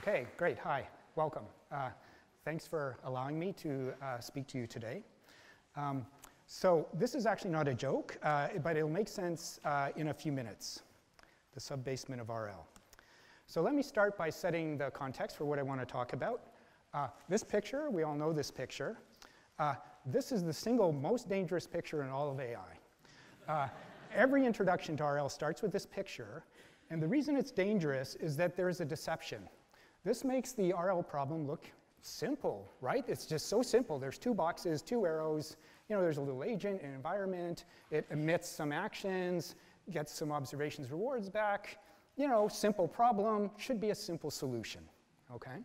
Okay, great. Hi, welcome. Uh, thanks for allowing me to uh, speak to you today. Um, so this is actually not a joke, uh, but it'll make sense uh, in a few minutes, the subbasement of RL. So let me start by setting the context for what I want to talk about. Uh, this picture, we all know this picture. Uh, this is the single most dangerous picture in all of AI. every introduction to RL starts with this picture, and the reason it's dangerous is that there's a deception. This makes the RL problem look simple, right? It's just so simple. There's two boxes, two arrows. You know, there's a little agent, an environment. It emits some actions, gets some observations, rewards back. You know, simple problem, should be a simple solution, okay?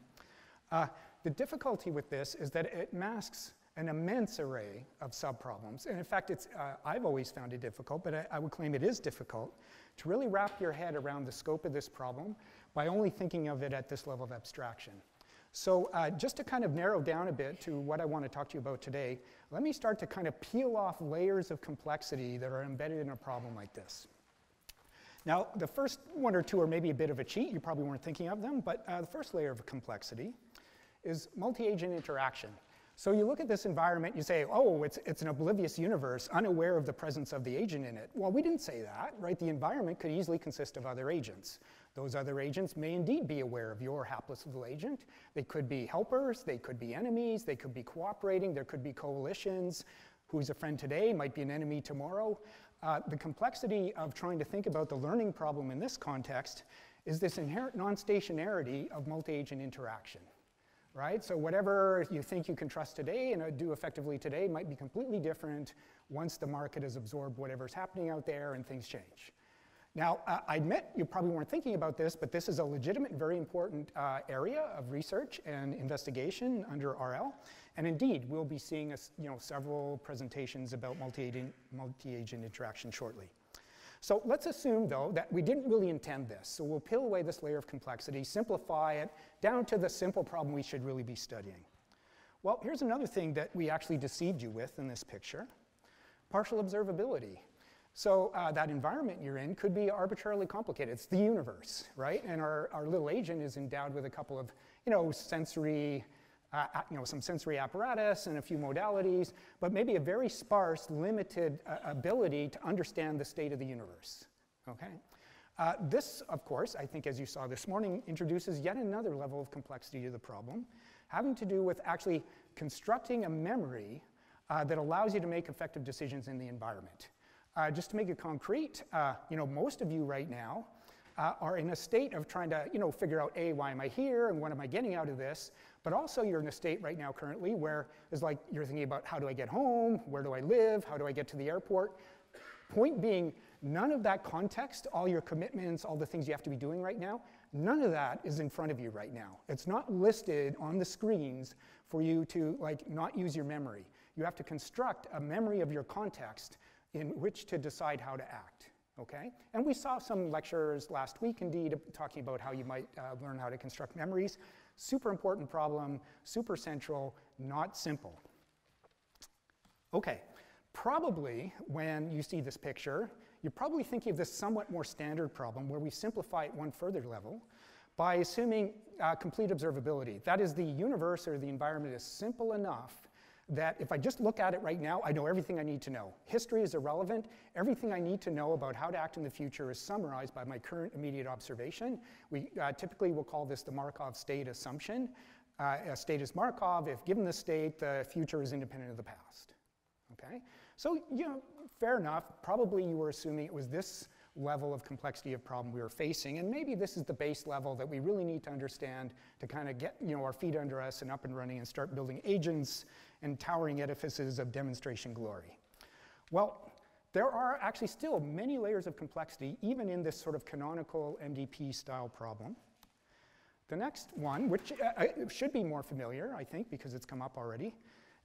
Uh, the difficulty with this is that it masks an immense array of subproblems. And in fact, it's, uh, I've always found it difficult, but I, I, would claim it is difficult to really wrap your head around the scope of this problem by only thinking of it at this level of abstraction. So uh, just to kind of narrow down a bit to what I want to talk to you about today, let me start to kind of peel off layers of complexity that are embedded in a problem like this. Now, the first one or two are maybe a bit of a cheat. You probably weren't thinking of them, but uh, the first layer of complexity is multi-agent interaction. So you look at this environment, you say, oh, it's, it's an oblivious universe, unaware of the presence of the agent in it. Well, we didn't say that, right? The environment could easily consist of other agents. Those other agents may indeed be aware of your hapless little agent. They could be helpers, they could be enemies, they could be cooperating, there could be coalitions. Who's a friend today might be an enemy tomorrow. Uh, the complexity of trying to think about the learning problem in this context is this inherent non-stationarity of multi-agent interaction right? So whatever you think you can trust today and do effectively today might be completely different once the market has absorbed whatever's happening out there and things change. Now, I admit you probably weren't thinking about this, but this is a legitimate, very important uh, area of research and investigation under RL. And indeed, we'll be seeing a, you know, several presentations about multi-agent multi interaction shortly. So let's assume, though, that we didn't really intend this. So we'll peel away this layer of complexity, simplify it down to the simple problem we should really be studying. Well, here's another thing that we actually deceived you with in this picture. Partial observability. So uh, that environment you're in could be arbitrarily complicated. It's the universe, right? And our, our little agent is endowed with a couple of, you know, sensory uh, you know, some sensory apparatus and a few modalities, but maybe a very sparse, limited uh, ability to understand the state of the universe. Okay? Uh, this, of course, I think as you saw this morning, introduces yet another level of complexity to the problem, having to do with actually constructing a memory uh, that allows you to make effective decisions in the environment. Uh, just to make it concrete, uh, you know, most of you right now uh, are in a state of trying to you know, figure out, A, why am I here and what am I getting out of this? But also you're in a state right now currently where it's like you're thinking about how do I get home? Where do I live? How do I get to the airport? Point being, none of that context, all your commitments, all the things you have to be doing right now, none of that is in front of you right now. It's not listed on the screens for you to like not use your memory. You have to construct a memory of your context in which to decide how to act okay? And we saw some lectures last week, indeed, talking about how you might uh, learn how to construct memories. Super important problem, super central, not simple. Okay, probably when you see this picture, you're probably thinking of this somewhat more standard problem where we simplify it one further level by assuming uh, complete observability. That is, the universe or the environment is simple enough that if I just look at it right now, I know everything I need to know. History is irrelevant. Everything I need to know about how to act in the future is summarized by my current immediate observation. We uh, typically will call this the Markov state assumption. Uh, a state is Markov. If given the state, the future is independent of the past. Okay? So, you know, fair enough. Probably you were assuming it was this level of complexity of problem we were facing. And maybe this is the base level that we really need to understand to kind of get you know, our feet under us and up and running and start building agents and towering edifices of demonstration glory. Well, there are actually still many layers of complexity, even in this sort of canonical MDP style problem. The next one, which uh, uh, should be more familiar, I think, because it's come up already,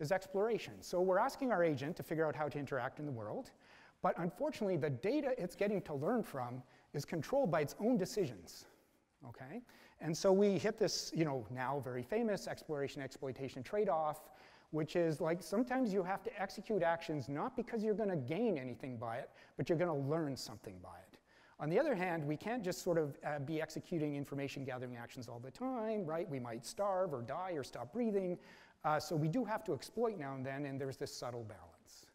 is exploration. So we're asking our agent to figure out how to interact in the world. But unfortunately, the data it's getting to learn from is controlled by its own decisions. Okay? And so we hit this, you know, now very famous exploration exploitation trade-off, which is like sometimes you have to execute actions not because you're going to gain anything by it, but you're going to learn something by it. On the other hand, we can't just sort of uh, be executing information gathering actions all the time, right? We might starve or die or stop breathing. Uh, so we do have to exploit now and then, and there's this subtle balance.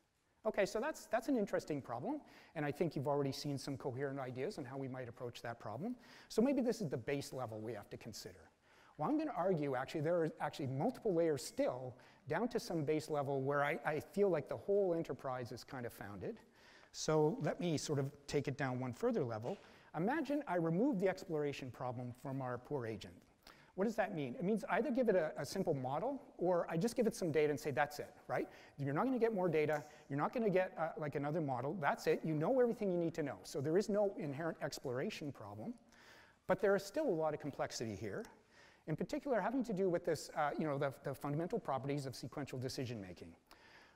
Okay, so that's, that's an interesting problem, and I think you've already seen some coherent ideas on how we might approach that problem. So maybe this is the base level we have to consider. Well, I'm going to argue actually there are actually multiple layers still down to some base level where I, I feel like the whole enterprise is kind of founded. So let me sort of take it down one further level. Imagine I remove the exploration problem from our poor agent. What does that mean? It means either give it a, a, simple model or I just give it some data and say that's it, right? You're not going to get more data. You're not going to get uh, like another model. That's it. You know everything you need to know. So there is no inherent exploration problem. But there is still a lot of complexity here. In particular, having to do with this, uh, you know, the, the fundamental properties of sequential decision making.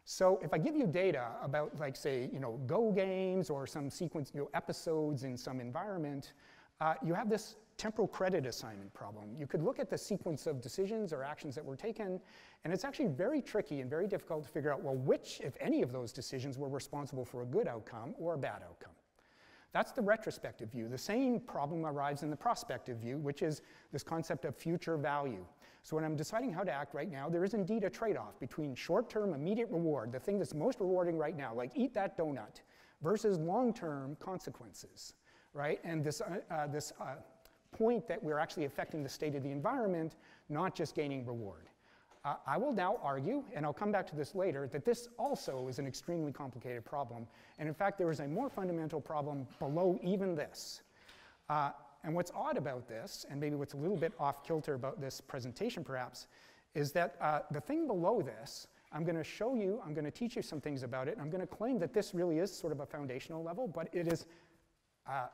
So if I give you data about, like, say, you know, Go games or some sequence, you know, episodes in some environment, uh, you have this temporal credit assignment problem. You could look at the sequence of decisions or actions that were taken, and it's actually very tricky and very difficult to figure out, well, which, if any of those decisions were responsible for a good outcome or a bad outcome. That's the retrospective view. The same problem arrives in the prospective view, which is this concept of future value. So when I'm deciding how to act right now, there is indeed a trade-off between short-term immediate reward, the thing that's most rewarding right now, like eat that donut, versus long-term consequences, right? And this, uh, uh, this uh, point that we're actually affecting the state of the environment, not just gaining reward. Uh, I will now argue, and I'll come back to this later, that this also is an extremely complicated problem. And in fact, there is a more fundamental problem below even this. Uh, and what's odd about this, and maybe what's a little bit off kilter about this presentation perhaps, is that uh, the thing below this, I'm going to show you, I'm going to teach you some things about it, I'm going to claim that this really is sort of a foundational level, but it is, uh,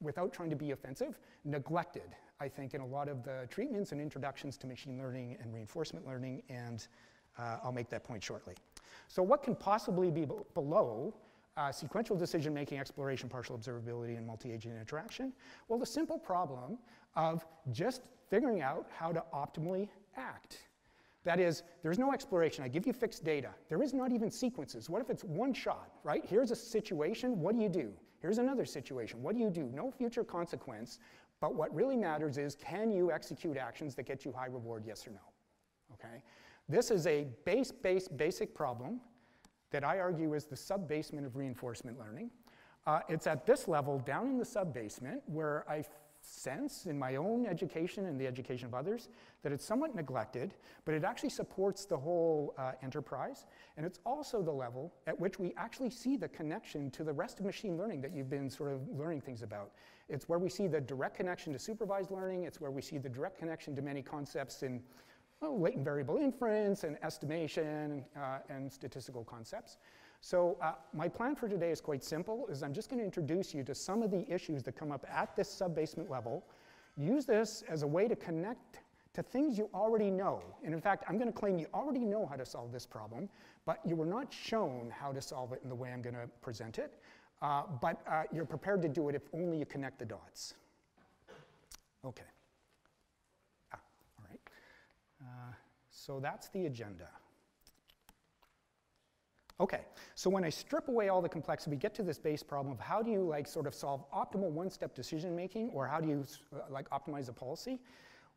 without trying to be offensive, neglected, I think, in a lot of the treatments and introductions to machine learning and reinforcement learning, and uh, I'll make that point shortly. So what can possibly be below uh, sequential decision making, exploration, partial observability, and multi agent interaction? Well, the simple problem of just figuring out how to optimally act. That is, there's no exploration. I give you fixed data. There is not even sequences. What if it's one shot, right? Here's a situation. What do you do? Here's another situation. What do you do? No future consequence. But what really matters is can you execute actions that get you high reward, yes or no? Okay? This is a base, base, basic problem that I argue is the sub-basement of reinforcement learning. Uh, it's at this level, down in the sub-basement, where I sense in my own education and the education of others that it's somewhat neglected, but it actually supports the whole uh, enterprise. And it's also the level at which we actually see the connection to the rest of machine learning that you've been sort of learning things about. It's where we see the direct connection to supervised learning. It's where we see the direct connection to many concepts in well, latent variable inference and estimation uh, and statistical concepts. So uh, my plan for today is quite simple, is I'm just going to introduce you to some of the issues that come up at this sub-basement level. Use this as a way to connect to things you already know. And in fact, I'm going to claim you already know how to solve this problem, but you were not shown how to solve it in the way I'm going to present it. Uh, but uh, you're prepared to do it if only you connect the dots. Okay. Uh, so that's the agenda. Okay, so when I strip away all the complexity, we get to this base problem of how do you like sort of solve optimal one-step decision making or how do you uh, like optimize a policy?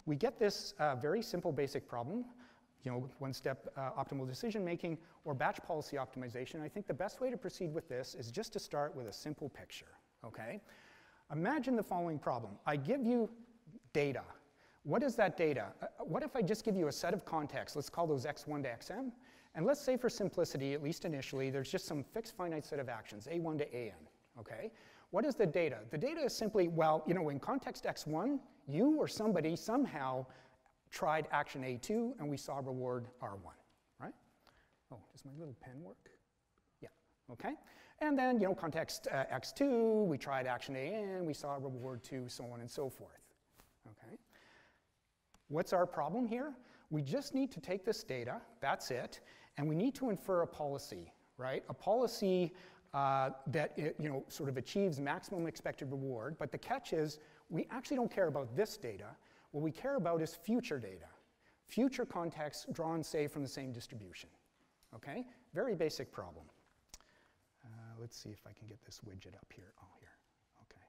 We get this uh, very simple basic problem, you know, one-step uh, optimal decision making or batch policy optimization. I think the best way to proceed with this is just to start with a simple picture, okay? Imagine the following problem. I give you data, what is that data? Uh, what if I just give you a set of contexts? Let's call those x1 to xm. And let's say for simplicity, at least initially, there's just some fixed finite set of actions, a1 to an, okay? What is the data? The data is simply, well, you know, in context x1, you or somebody somehow tried action a2 and we saw reward r1, right? Oh, does my little pen work? Yeah, okay. And then, you know, context uh, x2, we tried action an, we saw reward 2, so on and so forth. Okay? What's our problem here? We just need to take this data, that's it, and we need to infer a policy, right? A policy uh, that it, you know, sort of achieves maximum expected reward, but the catch is we actually don't care about this data. What we care about is future data, future contexts drawn, say, from the same distribution, okay? Very basic problem. Uh, let's see if I can get this widget up here. Oh, here, okay.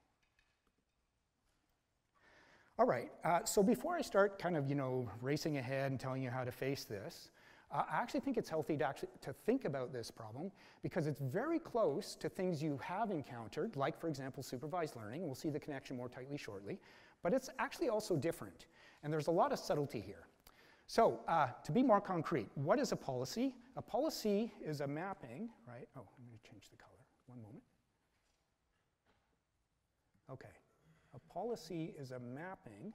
all right, uh, so before I start kind of, you know, racing ahead and telling you how to face this, uh, I actually think it's healthy to, actually, to think about this problem because it's very close to things you have encountered, like, for example, supervised learning. We'll see the connection more tightly shortly. But it's actually also different. And there's a lot of subtlety here. So uh, to be more concrete, what is a policy? A policy is a mapping, right? Oh, I'm going to change the color. One moment. Okay. A policy is a mapping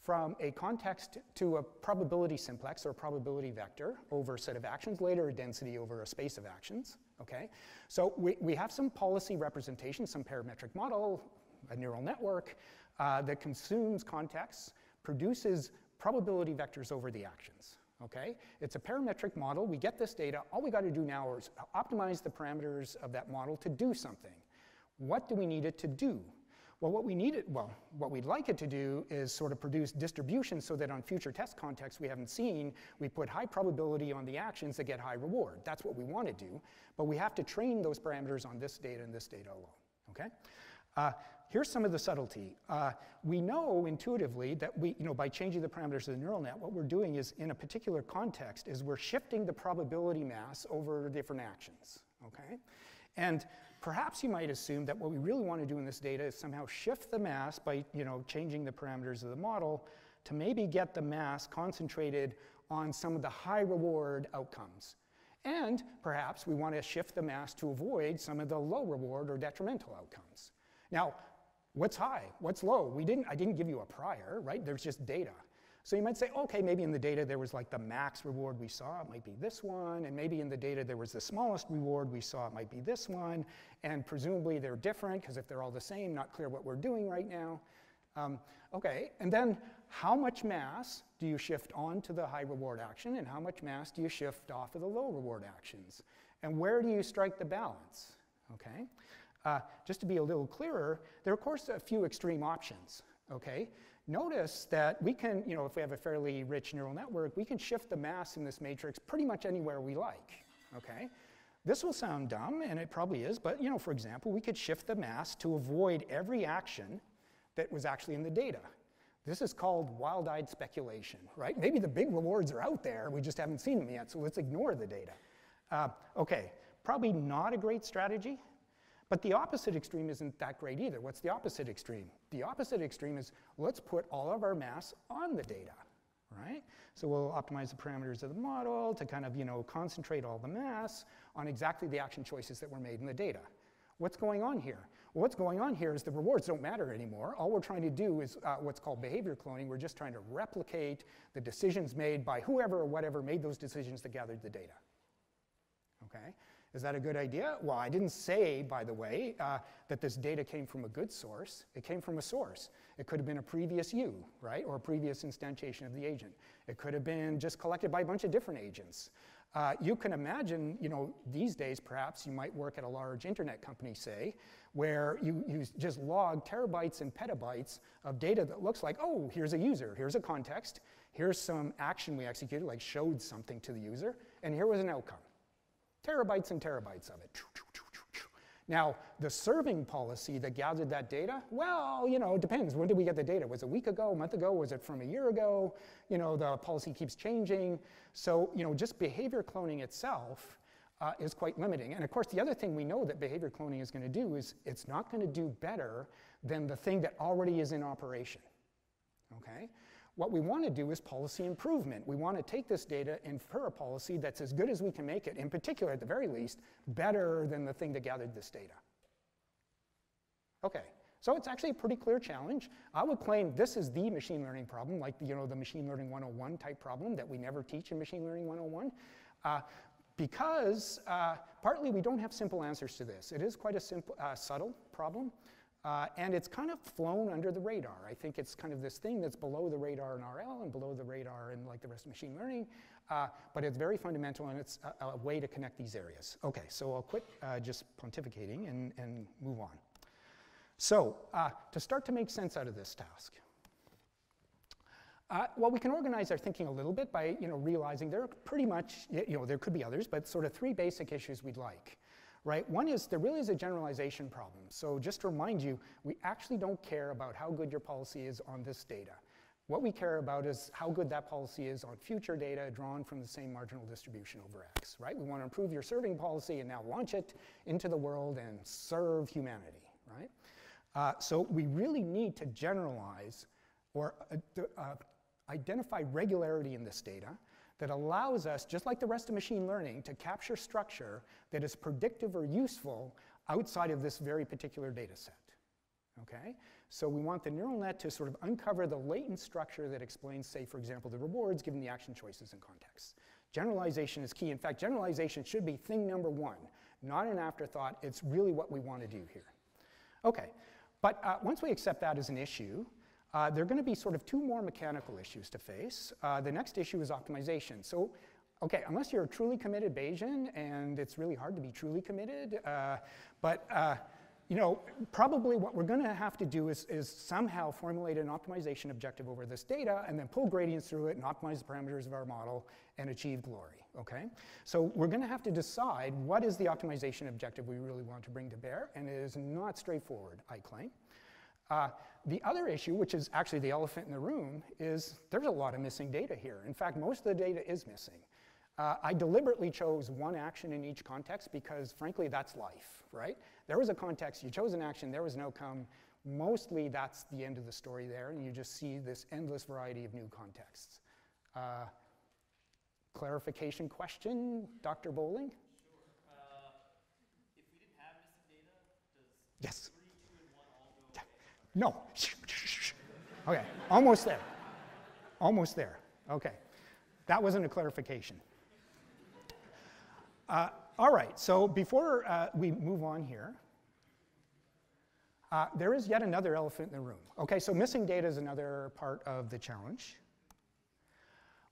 from a context to a probability simplex or a probability vector over a set of actions, later a density over a space of actions. Okay, so we, we have some policy representation, some parametric model, a neural network uh, that consumes contexts, produces probability vectors over the actions. Okay, it's a parametric model. We get this data. All we got to do now is optimize the parameters of that model to do something. What do we need it to do? Well, what we need it, well, what we'd like it to do is sort of produce distributions so that on future test contexts we haven't seen, we put high probability on the actions that get high reward. That's what we want to do, but we have to train those parameters on this data and this data alone, okay? Uh, here's some of the subtlety. Uh, we know intuitively that we, you know, by changing the parameters of the neural net, what we're doing is, in a particular context, is we're shifting the probability mass over different actions, okay? And perhaps you might assume that what we really want to do in this data is somehow shift the mass by you know, changing the parameters of the model to maybe get the mass concentrated on some of the high reward outcomes. And perhaps we want to shift the mass to avoid some of the low reward or detrimental outcomes. Now, what's high? What's low? We didn't, I didn't give you a prior, right? There's just data. So you might say, okay, maybe in the data there was like the max reward we saw, it might be this one, and maybe in the data there was the smallest reward we saw, it might be this one, and presumably they're different, because if they're all the same, not clear what we're doing right now. Um, okay, and then how much mass do you shift on to the high reward action, and how much mass do you shift off of the low reward actions? And where do you strike the balance? Okay, uh, just to be a little clearer, there are of course a few extreme options. Okay, notice that we can, you know, if we have a fairly rich neural network, we can shift the mass in this matrix pretty much anywhere we like, okay? This will sound dumb, and it probably is, but, you know, for example, we could shift the mass to avoid every action that was actually in the data. This is called wild-eyed speculation, right? Maybe the big rewards are out there, we just haven't seen them yet, so let's ignore the data. Uh, okay, probably not a great strategy, but the opposite extreme isn't that great either. What's the opposite extreme? The opposite extreme is let's put all of our mass on the data, right? So we'll optimize the parameters of the model to kind of, you know, concentrate all the mass on exactly the action choices that were made in the data. What's going on here? Well, what's going on here is the rewards don't matter anymore. All we're trying to do is uh, what's called behavior cloning. We're just trying to replicate the decisions made by whoever or whatever made those decisions that gathered the data. Okay? Is that a good idea? Well, I didn't say, by the way, uh, that this data came from a good source. It came from a source. It could have been a previous you, right, or a previous instantiation of the agent. It could have been just collected by a bunch of different agents. Uh, you can imagine, you know, these days perhaps you might work at a large internet company, say, where you, you just log terabytes and petabytes of data that looks like, oh, here's a user, here's a context, here's some action we executed, like showed something to the user, and here was an outcome terabytes and terabytes of it. Now, the serving policy that gathered that data, well, you know, it depends. When did we get the data? Was it a week ago, a month ago? Was it from a year ago? You know, the policy keeps changing. So, you know, just behavior cloning itself uh, is quite limiting. And of course, the other thing we know that behavior cloning is going to do is it's not going to do better than the thing that already is in operation. Okay? What we want to do is policy improvement. We want to take this data, and infer a policy that's as good as we can make it, in particular, at the very least, better than the thing that gathered this data. Okay, so it's actually a pretty clear challenge. I would claim this is the machine learning problem, like you know, the machine learning 101 type problem that we never teach in machine learning 101. Uh, because uh, partly we don't have simple answers to this. It is quite a simple, uh, subtle problem. Uh, and it's kind of flown under the radar. I think it's kind of this thing that's below the radar in RL and below the radar in like the rest of machine learning, uh, but it's very fundamental and it's a, a, way to connect these areas. Okay, so I'll quit uh, just pontificating and, and move on. So uh, to start to make sense out of this task, uh, well, we can organize our thinking a little bit by you know, realizing there are pretty much, you know, there could be others, but sort of three basic issues we'd like right? One is there really is a generalization problem. So just to remind you, we actually don't care about how good your policy is on this data. What we care about is how good that policy is on future data drawn from the same marginal distribution over X, right? We want to improve your serving policy and now launch it into the world and serve humanity, right? Uh, so we really need to generalize or uh, uh, identify regularity in this data that allows us, just like the rest of machine learning, to capture structure that is predictive or useful outside of this very particular data set. Okay? So we want the neural net to sort of uncover the latent structure that explains, say, for example, the rewards given the action choices and contexts. Generalization is key. In fact, generalization should be thing number one, not an afterthought. It's really what we want to do here. Okay, but uh, once we accept that as an issue, uh, there are going to be sort of two more mechanical issues to face. Uh, the next issue is optimization. So, okay, unless you're a truly committed Bayesian, and it's really hard to be truly committed, uh, but uh, you know, probably what we're going to have to do is, is somehow formulate an optimization objective over this data and then pull gradients through it and optimize the parameters of our model and achieve glory, okay? So we're going to have to decide what is the optimization objective we really want to bring to bear, and it is not straightforward, I claim. Uh, the other issue, which is actually the elephant in the room, is there's a lot of missing data here. In fact, most of the data is missing. Uh, I deliberately chose one action in each context because, frankly, that's life, right? There was a context, you chose an action, there was an outcome. Mostly that's the end of the story there, and you just see this endless variety of new contexts. Uh, clarification question, Dr. Bowling? Sure. Uh, if we didn't have missing data, does yes. three, two, and one all go away? No. okay, almost there. Almost there. Okay. That wasn't a clarification. Uh, all right, so before uh, we move on here, uh, there is yet another elephant in the room. Okay, so missing data is another part of the challenge.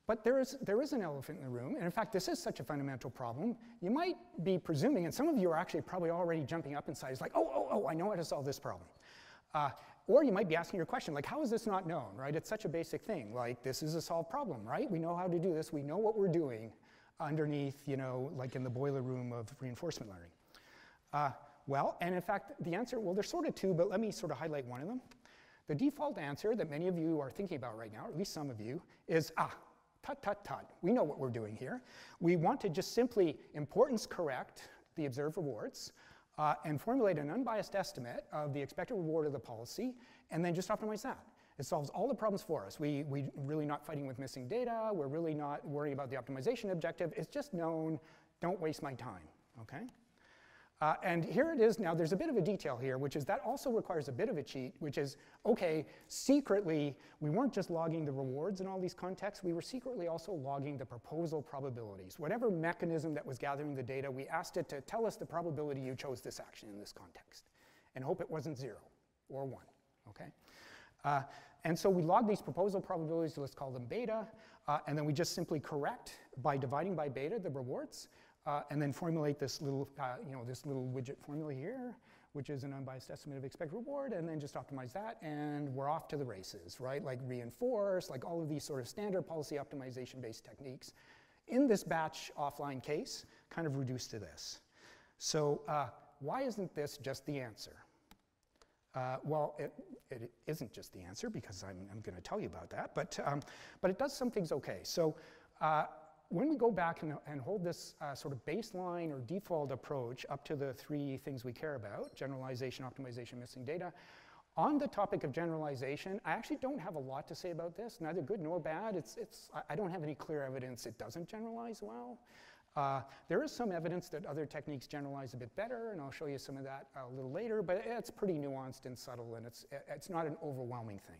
But there is, there is an elephant in the room, and in fact, this is such a fundamental problem. You might be presuming, and some of you are actually probably already jumping up inside, it's like, oh, oh, oh, I know how to solve this problem. Uh, or you might be asking your question, like, how is this not known, right? It's such a basic thing. Like, this is a solved problem, right? We know how to do this. We know what we're doing underneath, you know, like in the boiler room of reinforcement learning. Uh, well, and in fact, the answer, well, there's sort of two, but let me sort of highlight one of them. The default answer that many of you are thinking about right now, or at least some of you, is, ah, tut, tut, tut. We know what we're doing here. We want to just simply importance correct the observed rewards uh, and formulate an unbiased estimate of the expected reward of the policy, and then just optimize that. It solves all the problems for us. We, we're really not fighting with missing data. We're really not worrying about the optimization objective. It's just known, don't waste my time, okay? Uh, and here it is now, there's a bit of a detail here, which is that also requires a bit of a cheat, which is, okay, secretly, we weren't just logging the rewards in all these contexts, we were secretly also logging the proposal probabilities. Whatever mechanism that was gathering the data, we asked it to tell us the probability you chose this action in this context, and hope it wasn't zero or one, okay? Uh, and so we log these proposal probabilities, let's call them beta, uh, and then we just simply correct by dividing by beta the rewards uh, and then formulate this little, uh, you know, this little widget formula here, which is an unbiased estimate of expected reward, and then just optimize that, and we're off to the races, right? Like reinforce, like all of these sort of standard policy optimization-based techniques. In this batch offline case, kind of reduced to this. So uh, why isn't this just the answer? Uh, well, it, it isn't just the answer because I'm, I'm going to tell you about that, but, um, but it does some things okay. So uh, when we go back and, and hold this uh, sort of baseline or default approach up to the three things we care about, generalization, optimization, missing data, on the topic of generalization, I actually don't have a lot to say about this, neither good nor bad. It's, it's, I don't have any clear evidence it doesn't generalize well. Uh, there is some evidence that other techniques generalize a bit better, and I'll show you some of that a little later, but it's pretty nuanced and subtle, and it's, it's not an overwhelming thing.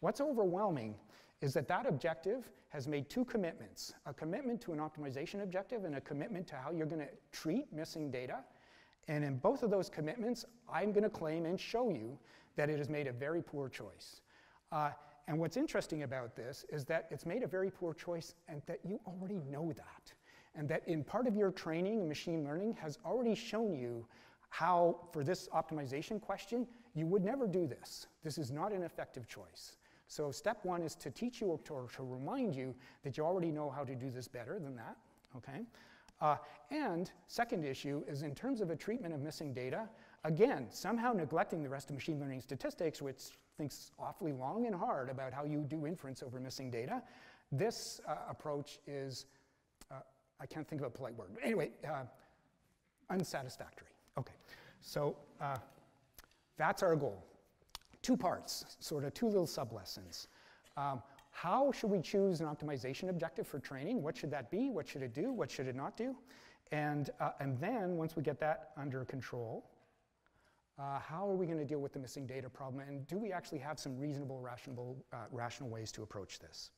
What's overwhelming is that that objective has made two commitments, a commitment to an optimization objective and a commitment to how you're going to treat missing data. And in both of those commitments, I'm going to claim and show you that it has made a very poor choice. Uh, and what's interesting about this is that it's made a very poor choice and that you already know that. And that in part of your training machine learning has already shown you how, for this optimization question, you would never do this. This is not an effective choice. So step one is to teach you or to remind you that you already know how to do this better than that, okay? Uh, and second issue is in terms of a treatment of missing data, again, somehow neglecting the rest of machine learning statistics, which thinks awfully long and hard about how you do inference over missing data. This uh, approach is, uh, I can't think of a polite word. Anyway, uh, unsatisfactory. Okay, so uh, that's our goal. Two parts, sort of two little sub-lessons. Um, how should we choose an optimization objective for training? What should that be? What should it do? What should it not do? And, uh, and then, once we get that under control, uh, how are we going to deal with the missing data problem? And do we actually have some reasonable, rational, uh, rational ways to approach this?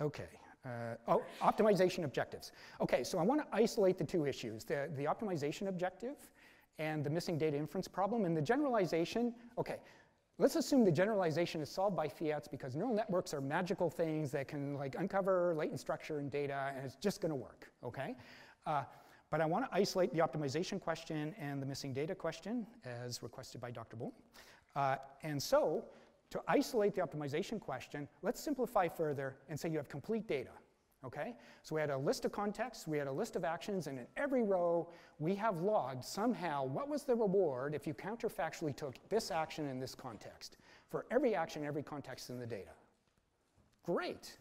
Okay. Uh, oh, optimization objectives. Okay, so I want to isolate the two issues, the, the optimization objective and the missing data inference problem. And the generalization, okay, let's assume the generalization is solved by fiats because neural networks are magical things that can like uncover latent structure in data and it's just going to work, okay? Uh, but I want to isolate the optimization question and the missing data question as requested by Dr. Bull. Uh, and so to isolate the optimization question, let's simplify further and say you have complete data. Okay? So we had a list of contexts, we had a list of actions, and in every row we have logged somehow what was the reward if you counterfactually took this action in this context for every action, every context in the data. Great.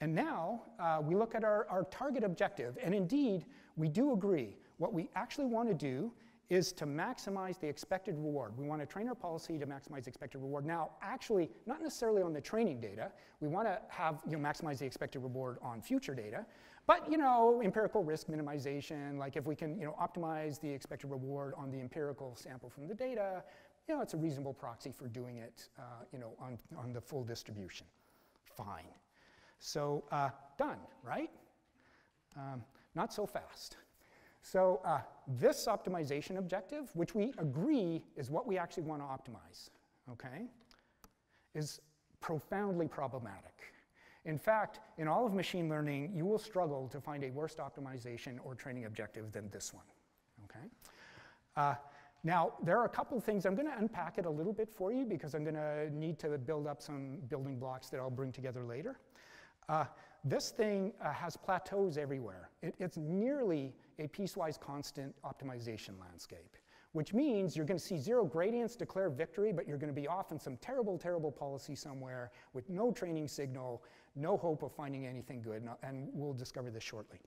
And now uh, we look at our, our target objective, and indeed we do agree. What we actually want to do is to maximize the expected reward. We want to train our policy to maximize expected reward. Now, actually, not necessarily on the training data. We want to have you know, maximize the expected reward on future data. But you know, empirical risk minimization, like if we can you know, optimize the expected reward on the empirical sample from the data, you know, it's a reasonable proxy for doing it uh, you know, on, on the full distribution. Fine. So uh, done, right? Um, not so fast. So uh, this optimization objective, which we agree is what we actually want to optimize, okay, is profoundly problematic. In fact, in all of machine learning, you will struggle to find a worse optimization or training objective than this one, okay? Uh, now, there are a couple things. I'm going to unpack it a little bit for you because I'm going to need to build up some building blocks that I'll bring together later. Uh, this thing uh, has plateaus everywhere. It, it's nearly a piecewise constant optimization landscape, which means you're going to see zero gradients declare victory, but you're going to be off in some terrible, terrible policy somewhere with no training signal, no hope of finding anything good, and we'll discover this shortly.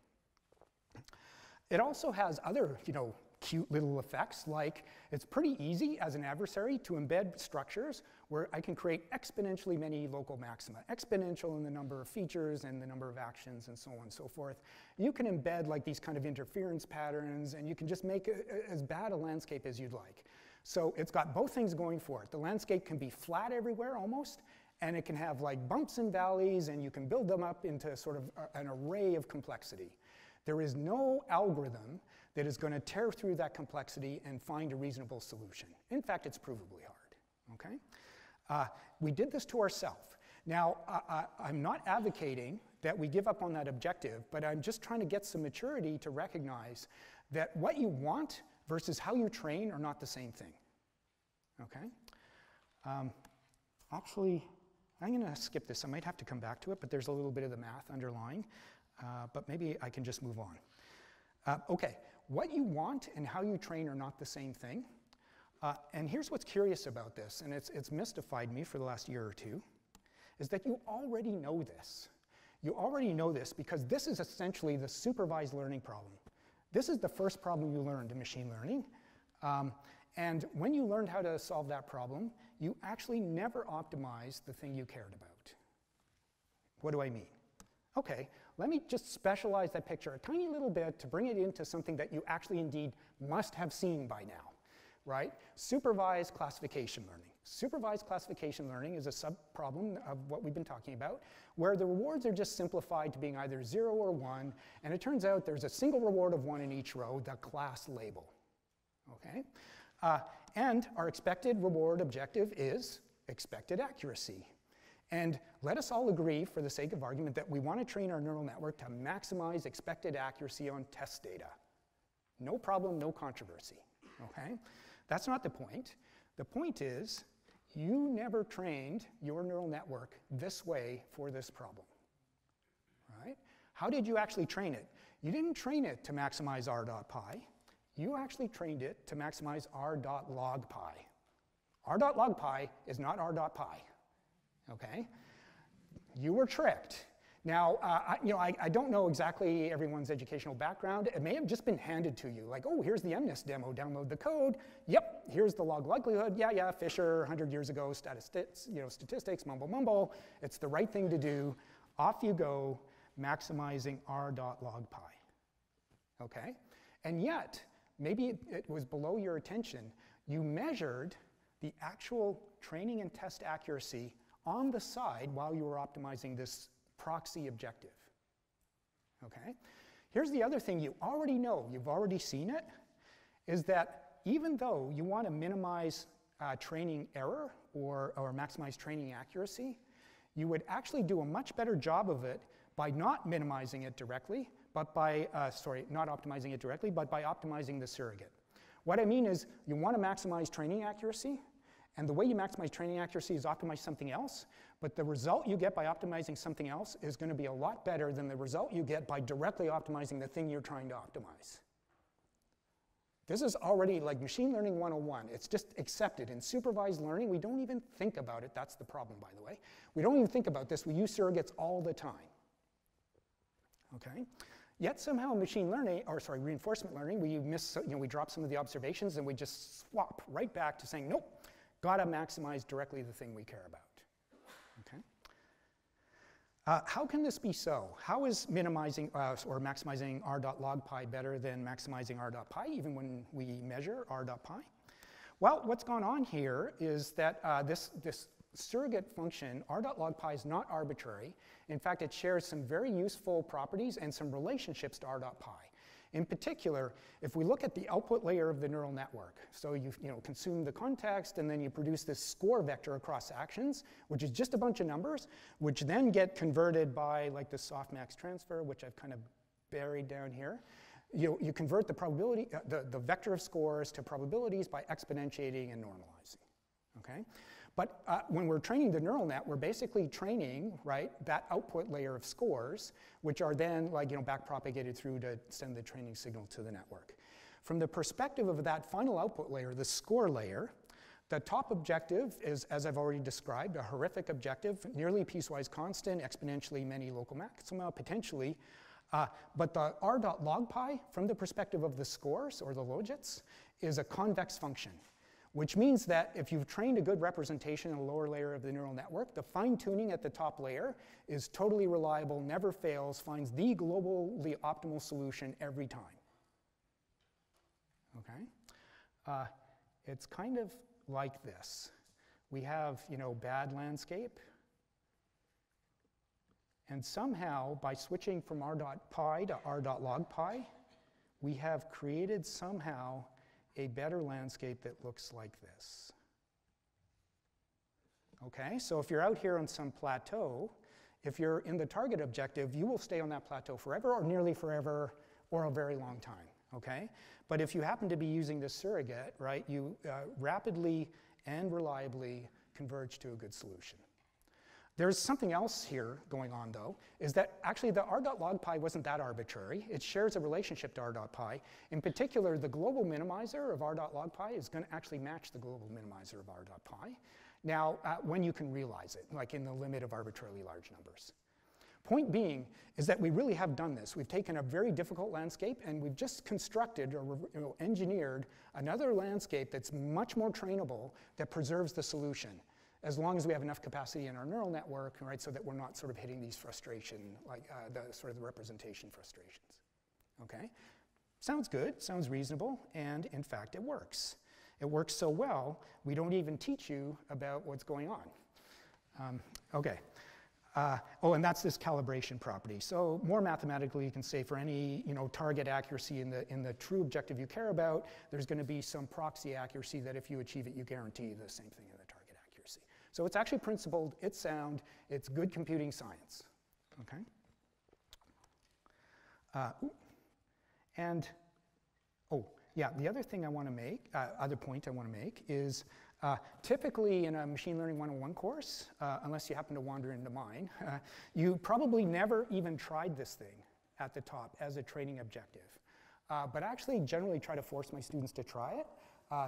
It also has other, you know, cute little effects like it's pretty easy as an adversary to embed structures where I can create exponentially many local maxima, exponential in the number of features and the number of actions and so on and so forth. You can embed like these kind of interference patterns and you can just make a, a, as bad a landscape as you'd like. So it's got both things going for it. The landscape can be flat everywhere almost, and it can have like bumps and valleys, and you can build them up into sort of a, an array of complexity. There is no algorithm that is going to tear through that complexity and find a reasonable solution. In fact, it's provably hard. Okay? Uh, we did this to ourselves. Now, I, am not advocating that we give up on that objective, but I'm just trying to get some maturity to recognize that what you want versus how you train are not the same thing. Okay? Um, actually, I'm going to skip this. I might have to come back to it, but there's a little bit of the math underlying. Uh, but maybe I can just move on. Uh, okay, what you want and how you train are not the same thing. Uh, and here's what's curious about this, and it's, it's mystified me for the last year or two, is that you already know this. You already know this because this is essentially the supervised learning problem. This is the first problem you learned in machine learning. Um, and when you learned how to solve that problem, you actually never optimized the thing you cared about. What do I mean? Okay, let me just specialize that picture a tiny little bit to bring it into something that you actually indeed must have seen by now, right? Supervised classification learning. Supervised classification learning is a subproblem of what we've been talking about, where the rewards are just simplified to being either zero or one, and it turns out there's a single reward of one in each row, the class label, okay? Uh, and our expected reward objective is expected accuracy. And let us all agree, for the sake of argument, that we want to train our neural network to maximize expected accuracy on test data. No problem, no controversy. Okay? That's not the point. The point is, you never trained your neural network this way for this problem. Right? how did you actually train it? You didn't train it to maximize r dot pi. You actually trained it to maximize r dot log pi. r dot log pi is not r dot pi, okay? You were tricked. Now, uh, I, you know, I, I, don't know exactly everyone's educational background. It may have just been handed to you, like, oh, here's the MNIST demo, download the code. Yep, here's the log likelihood. Yeah, yeah, Fisher, 100 years ago, statistics, you know, statistics, mumble, mumble. It's the right thing to do. Off you go, maximizing r dot log pi. Okay? And yet, maybe it, it was below your attention. You measured the actual training and test accuracy on the side while you were optimizing this proxy objective. Okay? Here's the other thing you already know, you've already seen it, is that even though you want to minimize uh, training error or, or maximize training accuracy, you would actually do a much better job of it by not minimizing it directly, but by, uh, sorry, not optimizing it directly, but by optimizing the surrogate. What I mean is you want to maximize training accuracy, and the way you maximize training accuracy is optimize something else, but the result you get by optimizing something else is going to be a lot better than the result you get by directly optimizing the thing you're trying to optimize. This is already like machine learning 101. It's just accepted. In supervised learning, we don't even think about it. That's the problem, by the way. We don't even think about this. We use surrogates all the time. Okay? Yet somehow machine learning, or sorry, reinforcement learning, we miss, you know, we drop some of the observations and we just swap right back to saying, nope, Gotta maximize directly the thing we care about. Okay? Uh, how can this be so? How is minimizing uh, or maximizing r dot log pi better than maximizing r dot pi, even when we measure r dot pi? Well, what's gone on here is that uh, this, this surrogate function, r dot log pi, is not arbitrary. In fact, it shares some very useful properties and some relationships to r dot pi. In particular, if we look at the output layer of the neural network, so you, you know, consume the context and then you produce this score vector across actions, which is just a bunch of numbers, which then get converted by like the softmax transfer, which I've kind of buried down here. You, you convert the probability, uh, the, the vector of scores to probabilities by exponentiating and normalizing, okay? But uh, when we're training the neural net, we're basically training, right, that output layer of scores, which are then like, you know, backpropagated through to send the training signal to the network. From the perspective of that final output layer, the score layer, the top objective is, as I've already described, a horrific objective, nearly piecewise constant, exponentially many local maxima, potentially. Uh, but the r dot log pi, from the perspective of the scores or the logits, is a convex function which means that if you've trained a good representation in a lower layer of the neural network, the fine tuning at the top layer is totally reliable, never fails, finds the globally optimal solution every time. Okay? Uh, it's kind of like this. We have, you know, bad landscape, and somehow, by switching from r dot pi to r dot log pi, we have created somehow a better landscape that looks like this. Okay, so if you're out here on some plateau, if you're in the target objective, you will stay on that plateau forever or nearly forever or a very long time, okay? But if you happen to be using this surrogate, right, you uh, rapidly and reliably converge to a good solution. There's something else here going on, though, is that actually the r.logpi wasn't that arbitrary. It shares a relationship to r.pi. In particular, the global minimizer of r.logpi is going to actually match the global minimizer of r.pi. Now, uh, when you can realize it, like in the limit of arbitrarily large numbers. Point being is that we really have done this. We've taken a very difficult landscape and we've just constructed or you know, engineered another landscape that's much more trainable that preserves the solution as long as we have enough capacity in our neural network, right, so that we're not sort of hitting these frustration, like uh, the sort of the representation frustrations. Okay? Sounds good, sounds reasonable, and in fact it works. It works so well, we don't even teach you about what's going on. Um, okay. Uh, oh, and that's this calibration property. So more mathematically, you can say for any you know, target accuracy in the, in the true objective you care about, there's going to be some proxy accuracy that if you achieve it, you guarantee the same thing so it's actually principled, it's sound, it's good computing science. Okay? Uh, and, oh, yeah, the other thing I want to make, uh, other point I want to make is uh, typically in a machine learning 101 course, uh, unless you happen to wander into mine, uh, you probably never even tried this thing at the top as a training objective. Uh, but actually generally try to force my students to try it.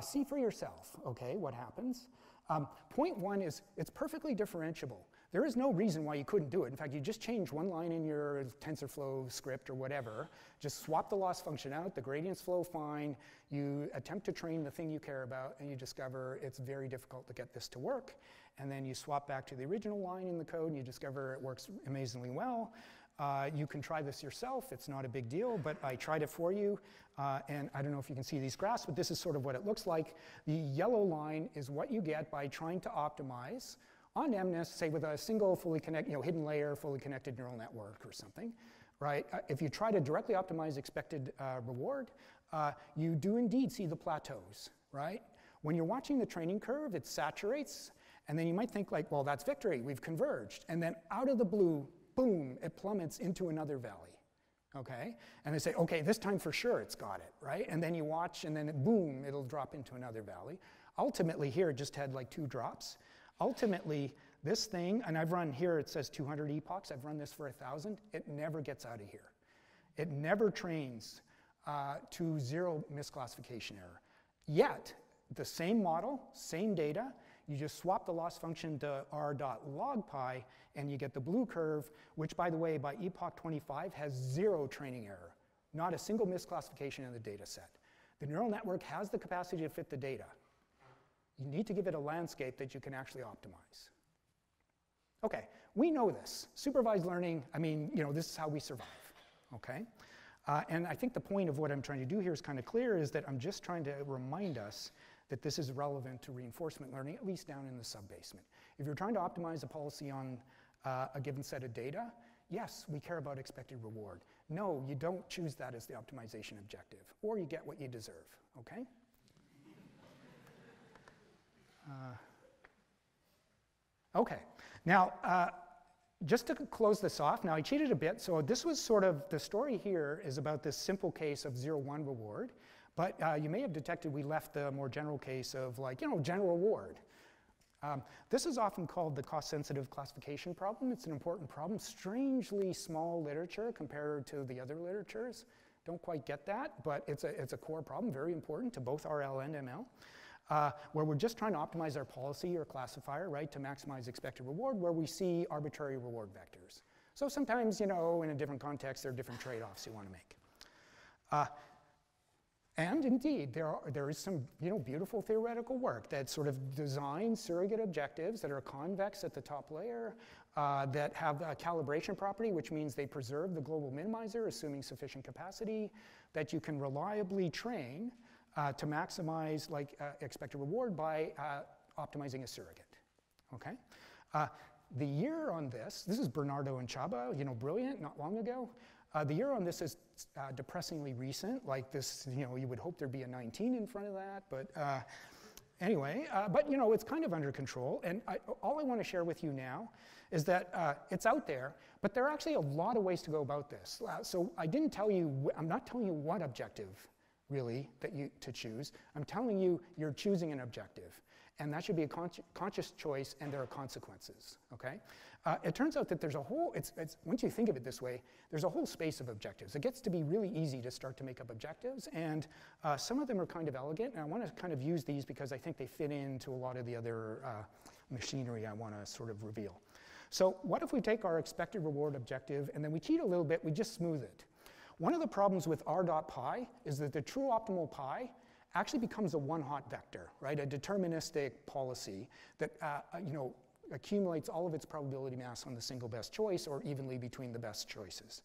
See for yourself, okay, what happens. Um, point one is it's perfectly differentiable. There is no reason why you couldn't do it. In fact, you just change one line in your TensorFlow script or whatever, just swap the loss function out, the gradients flow fine, you attempt to train the thing you care about, and you discover it's very difficult to get this to work. And then you swap back to the original line in the code, and you discover it works amazingly well. Uh, you can try this yourself. It's not a big deal, but I tried it for you. Uh, and I don't know if you can see these graphs, but this is sort of what it looks like. The yellow line is what you get by trying to optimize on MNIST, say with a single fully connected, you know, hidden layer, fully connected neural network or something, right? Uh, if you try to directly optimize expected uh, reward, uh, you do indeed see the plateaus, right? When you're watching the training curve, it saturates, and then you might think like, well, that's victory, we've converged. And then out of the blue, boom, it plummets into another valley, okay? And they say, okay, this time for sure it's got it, right? And then you watch, and then it, boom, it'll drop into another valley. Ultimately here, it just had like two drops. Ultimately, this thing, and I've run here, it says 200 epochs. I've run this for 1,000. It never gets out of here. It never trains uh, to zero misclassification error. Yet, the same model, same data, you just swap the loss function to r dot log pi, and you get the blue curve, which, by the way, by epoch 25 has zero training error, not a single misclassification in the data set. The neural network has the capacity to fit the data. You need to give it a landscape that you can actually optimize. Okay, we know this. Supervised learning, I mean, you know, this is how we survive, okay? Uh, and I think the point of what I'm trying to do here is kind of clear is that I'm just trying to remind us that this is relevant to reinforcement learning, at least down in the sub-basement. If you're trying to optimize a policy on uh, a given set of data, yes, we care about expected reward. No, you don't choose that as the optimization objective, or you get what you deserve, okay? Uh, okay, now uh, just to close this off, now I cheated a bit, so this was sort of, the story here is about this simple case of 0-1 reward, but uh, you may have detected we left the more general case of like, you know, general reward. Um, this is often called the cost-sensitive classification problem. It's an important problem, strangely small literature compared to the other literatures. Don't quite get that, but it's a, it's a core problem, very important to both RL and ML uh, where we're just trying to optimize our policy or classifier, right, to maximize expected reward, where we see arbitrary reward vectors. So sometimes, you know, in a different context, there are different trade-offs you want to make. Uh, and indeed, there, are, there is some you know, beautiful theoretical work that sort of designs surrogate objectives that are convex at the top layer, uh, that have a calibration property, which means they preserve the global minimizer, assuming sufficient capacity, that you can reliably train uh, to maximize like uh, expected reward by uh, optimizing a surrogate. Okay. Uh, the year on this, this is Bernardo and Csaba, you know, brilliant, not long ago. Uh, the year on this is uh, depressingly recent, like this, you know, you would hope there'd be a 19 in front of that, but anyway, but you know, it's kind of under control. And I, all I want to share with you now is that uh, it's out there, but there are actually a lot of ways to go about this. Uh, so I didn't tell you, I'm not telling you what objective really, that you to choose. I'm telling you, you're choosing an objective. And that should be a con conscious choice, and there are consequences, okay? Uh, it turns out that there's a whole, it's, it's, once you think of it this way, there's a whole space of objectives. It gets to be really easy to start to make up objectives, and uh, some of them are kind of elegant, and I want to kind of use these because I think they fit into a lot of the other uh, machinery I want to sort of reveal. So what if we take our expected reward objective, and then we cheat a little bit, we just smooth it. One of the problems with r dot pi is that the true optimal pi actually becomes a one-hot vector, right? A deterministic policy that, uh, uh, you know, accumulates all of its probability mass on the single best choice or evenly between the best choices.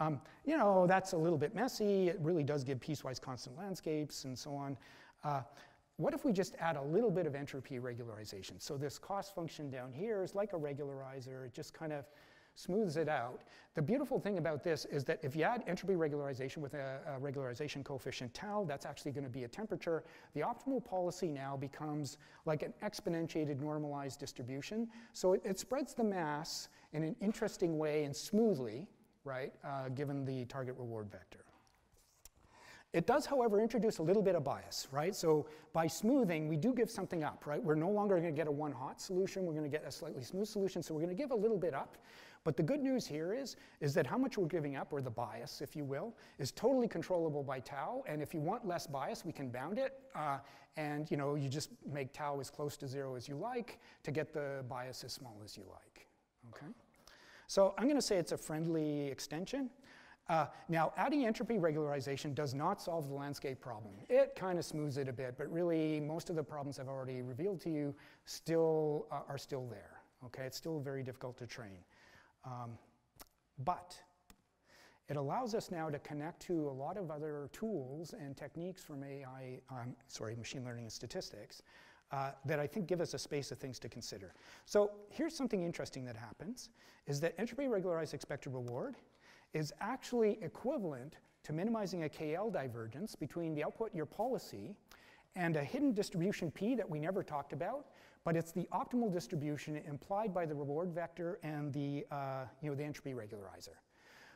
Um, you know, that's a little bit messy. It really does give piecewise constant landscapes and so on. Uh, what if we just add a little bit of entropy regularization? So this cost function down here is like a regularizer. It just kind of smooths it out. The beautiful thing about this is that if you add entropy regularization with a, a regularization coefficient tau, that's actually going to be a temperature. The optimal policy now becomes like an exponentiated normalized distribution. So it, it spreads the mass in an interesting way and smoothly, right, uh, given the target reward vector. It does, however, introduce a little bit of bias, right? So by smoothing, we do give something up, right? We're no longer going to get a one hot solution. We're going to get a slightly smooth solution. So we're going to give a little bit up But the good news here is, is that how much we're giving up, or the bias, if you will, is totally controllable by tau. And if you want less bias, we can bound it. Uh, and you know, you just make tau as close to zero as you like to get the bias as small as you like. Okay? So I'm going to say it's a friendly extension. Uh, now, adding entropy regularization does not solve the landscape problem. It kind of smooths it a bit, but really most of the problems I've already revealed to you still uh, are still there. Okay, it's still very difficult to train. Um, but it allows us now to connect to a lot of other tools and techniques from AI, um, sorry, machine learning and statistics uh, that I think give us a space of things to consider. So here's something interesting that happens, is that entropy regularized expected reward is actually equivalent to minimizing a KL divergence between the output your policy and a hidden distribution P that we never talked about, but it's the optimal distribution implied by the reward vector and the, uh, you know, the entropy regularizer.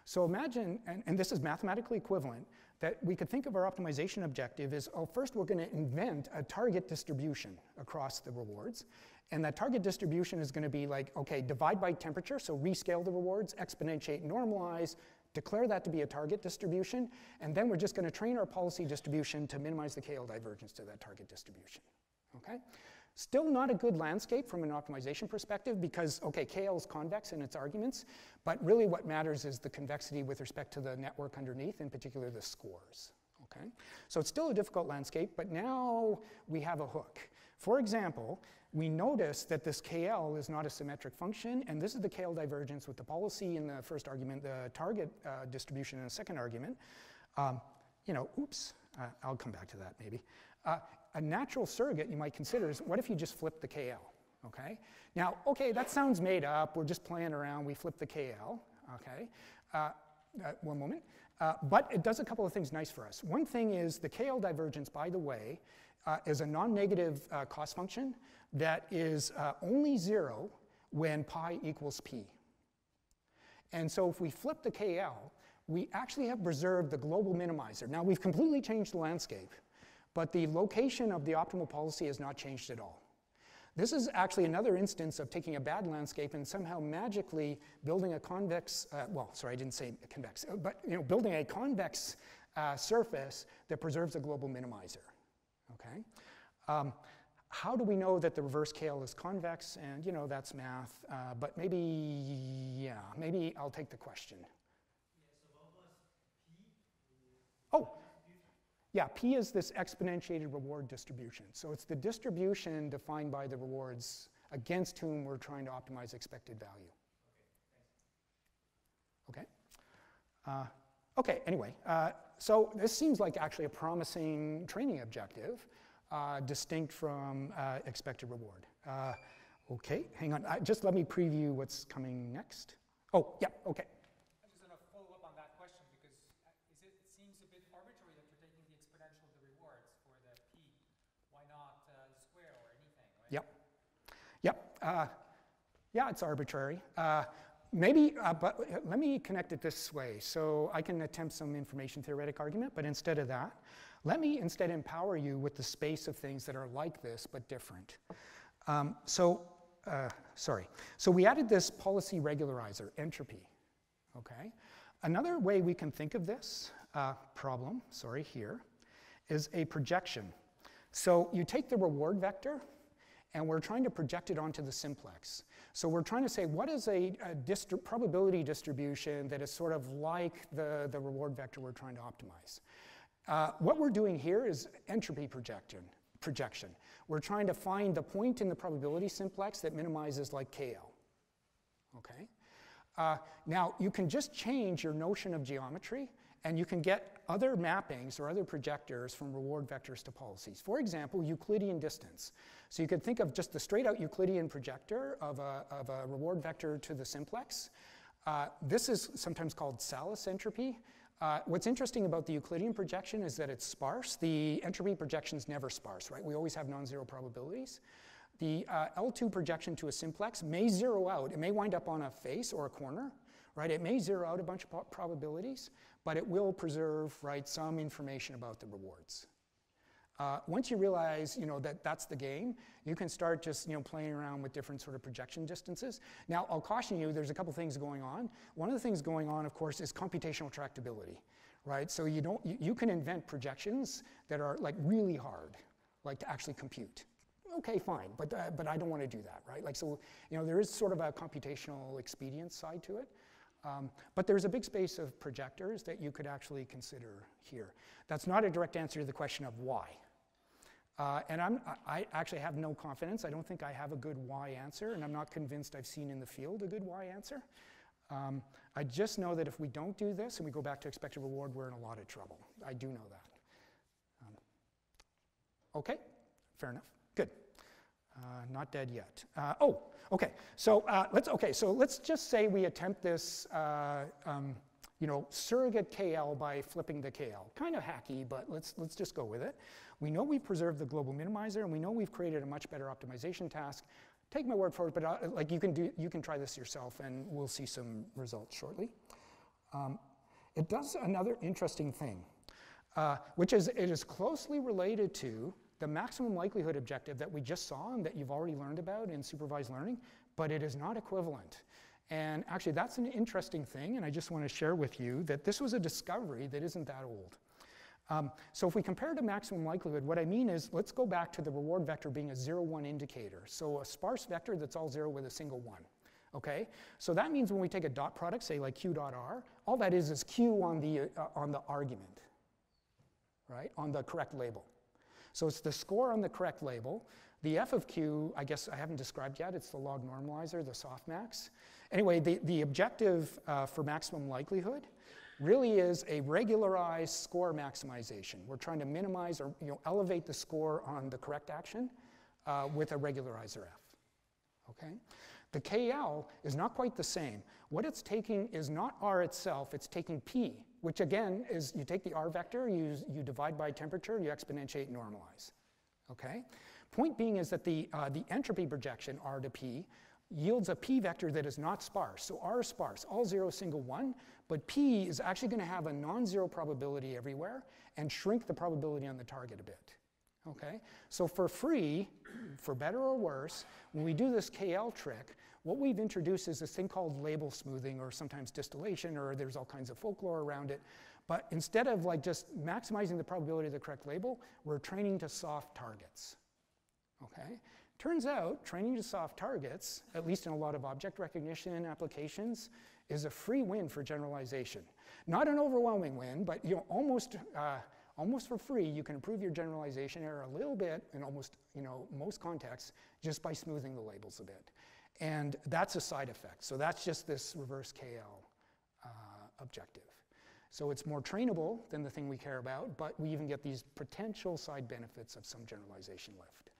So imagine, and, and, this is mathematically equivalent, that we could think of our optimization objective as, oh, first we're going to invent a target distribution across the rewards. And that target distribution is going to be like, okay, divide by temperature, so rescale the rewards, exponentiate, normalize, declare that to be a target distribution, and then we're just going to train our policy distribution to minimize the KL divergence to that target distribution. Okay? Still not a good landscape from an optimization perspective because, okay, KL is convex in its arguments, but really what matters is the convexity with respect to the network underneath, in particular the scores. Okay? So it's still a difficult landscape, but now we have a hook. For example, we notice that this KL is not a symmetric function, and this is the KL divergence with the policy in the first argument, the target uh, distribution in the second argument. Um, you know, oops, uh, I'll come back to that maybe. Uh, a natural surrogate you might consider is what if you just flip the KL, okay? Now, okay, that sounds made up. We're just playing around. We flip the KL, okay? Uh, uh, one moment. Uh, but it does a couple of things nice for us. One thing is the KL divergence, by the way, uh, is a non-negative uh, cost function that is uh, only zero when pi equals p. And so if we flip the KL, we actually have preserved the global minimizer. Now we've completely changed the landscape, but the location of the optimal policy has not changed at all. This is actually another instance of taking a bad landscape and somehow magically building a convex, uh, well, sorry, I didn't say convex, uh, but you know, building a convex uh, surface that preserves a global minimizer, okay? Um, how do we know that the reverse KL is convex? And you know, that's math, uh, but maybe, yeah, maybe I'll take the question. Oh, yeah, P is this exponentiated reward distribution. So it's the distribution defined by the rewards against whom we're trying to optimize expected value. Okay? Uh, okay, anyway, uh, so this seems like actually a promising training objective uh, distinct from uh, expected reward. Uh, okay, hang on. just let me preview what's coming next. Oh, yeah, okay. I just want to follow up on that question because uh, it, it, seems a bit arbitrary that you're taking the exponential of the rewards for the p. Why not uh, square or anything, right? Yep. Yep. Uh, yeah, it's arbitrary. Maybe, uh, but let me connect it this way. So I can attempt some information theoretic argument, but instead of that, let me instead empower you with the space of things that are like this but different. Um, so, uh, sorry. So we added this policy regularizer, entropy. Okay. Another way we can think of this uh, problem, sorry, here, is a projection. So you take the reward vector, and we're trying to project it onto the simplex. So we're trying to say, what is a, a distri probability distribution that is sort of like the, the reward vector we're trying to optimize? Uh, what we're doing here is entropy projection, projection. We're trying to find the point in the probability simplex that minimizes like KL. Okay? Uh, now, you can just change your notion of geometry and you can get other mappings or other projectors from reward vectors to policies. For example, Euclidean distance. So you could think of just the straight out Euclidean projector of a, of a reward vector to the simplex. Uh, this is sometimes called Tsallis entropy. Uh, what's interesting about the Euclidean projection is that it's sparse. The entropy projection is never sparse, right? We always have non-zero probabilities. The uh, L2 projection to a simplex may zero out. It may wind up on a face or a corner, right? It may zero out a bunch of probabilities, but it will preserve, right, some information about the rewards. Uh, once you realize, you know, that that's the game, you can start just, you know, playing around with different sort of projection distances. Now, I'll caution you, there's a couple things going on. One of the things going on, of course, is computational tractability, right? So you don't, you, you can invent projections that are like really hard, like to actually compute. Okay, fine, but, uh, but I don't want to do that, right? Like, so, you know, there is sort of a computational expedience side to it. Um, but there's a big space of projectors that you could actually consider here. That's not a direct answer to the question of why. Uh, and I'm, I actually have no confidence. I don't think I have a good why answer, and I'm not convinced I've seen in the field a good why answer. Um, I just know that if we don't do this and we go back to expected reward, we're in a lot of trouble. I do know that. Um, okay, fair enough. Uh, not dead yet. Uh, oh, okay. So uh, let's okay. So let's just say we attempt this, uh, um, you know, surrogate KL by flipping the KL. Kind of hacky, but let's let's just go with it. We know we've preserved the global minimizer, and we know we've created a much better optimization task. Take my word for it, but uh, like you can do, you can try this yourself, and we'll see some results shortly. Um, it does another interesting thing, uh, which is it is closely related to the maximum likelihood objective that we just saw and that you've already learned about in supervised learning, but it is not equivalent. And actually, that's an interesting thing, and I just want to share with you that this was a discovery that isn't that old. Um, so if we compare to maximum likelihood, what I mean is let's go back to the reward vector being a 0, 1 indicator. So a sparse vector that's all 0 with a single 1. Okay, so that means when we take a dot product, say like q dot r, all that is is q on the, uh, on the argument, right, on the correct label. So it's the score on the correct label. The f of q, I guess I haven't described yet, it's the log normalizer, the softmax. Anyway, the, the objective uh, for maximum likelihood really is a regularized score maximization. We're trying to minimize or you know, elevate the score on the correct action uh, with a regularizer F. Okay? The KL is not quite the same. What it's taking is not R itself, it's taking P, which again is you take the R vector, you, you divide by temperature, you exponentiate normalize. Okay? Point being is that the, uh, the entropy projection, R to P, yields a p vector that is not sparse. So r is sparse, all 0, single 1, but p is actually going to have a non-zero probability everywhere and shrink the probability on the target a bit. Okay? So for free, for better or worse, when we do this KL trick, what we've introduced is this thing called label smoothing or sometimes distillation or there's all kinds of folklore around it. But instead of like just maximizing the probability of the correct label, we're training to soft targets. Okay? Turns out training to soft targets, at least in a lot of object recognition applications, is a free win for generalization. Not an overwhelming win, but you know, almost, uh, almost for free, you can improve your generalization error a little bit in almost you know, most contexts just by smoothing the labels a bit. And that's a side effect. So that's just this reverse KL uh, objective. So it's more trainable than the thing we care about, but we even get these potential side benefits of some generalization lift.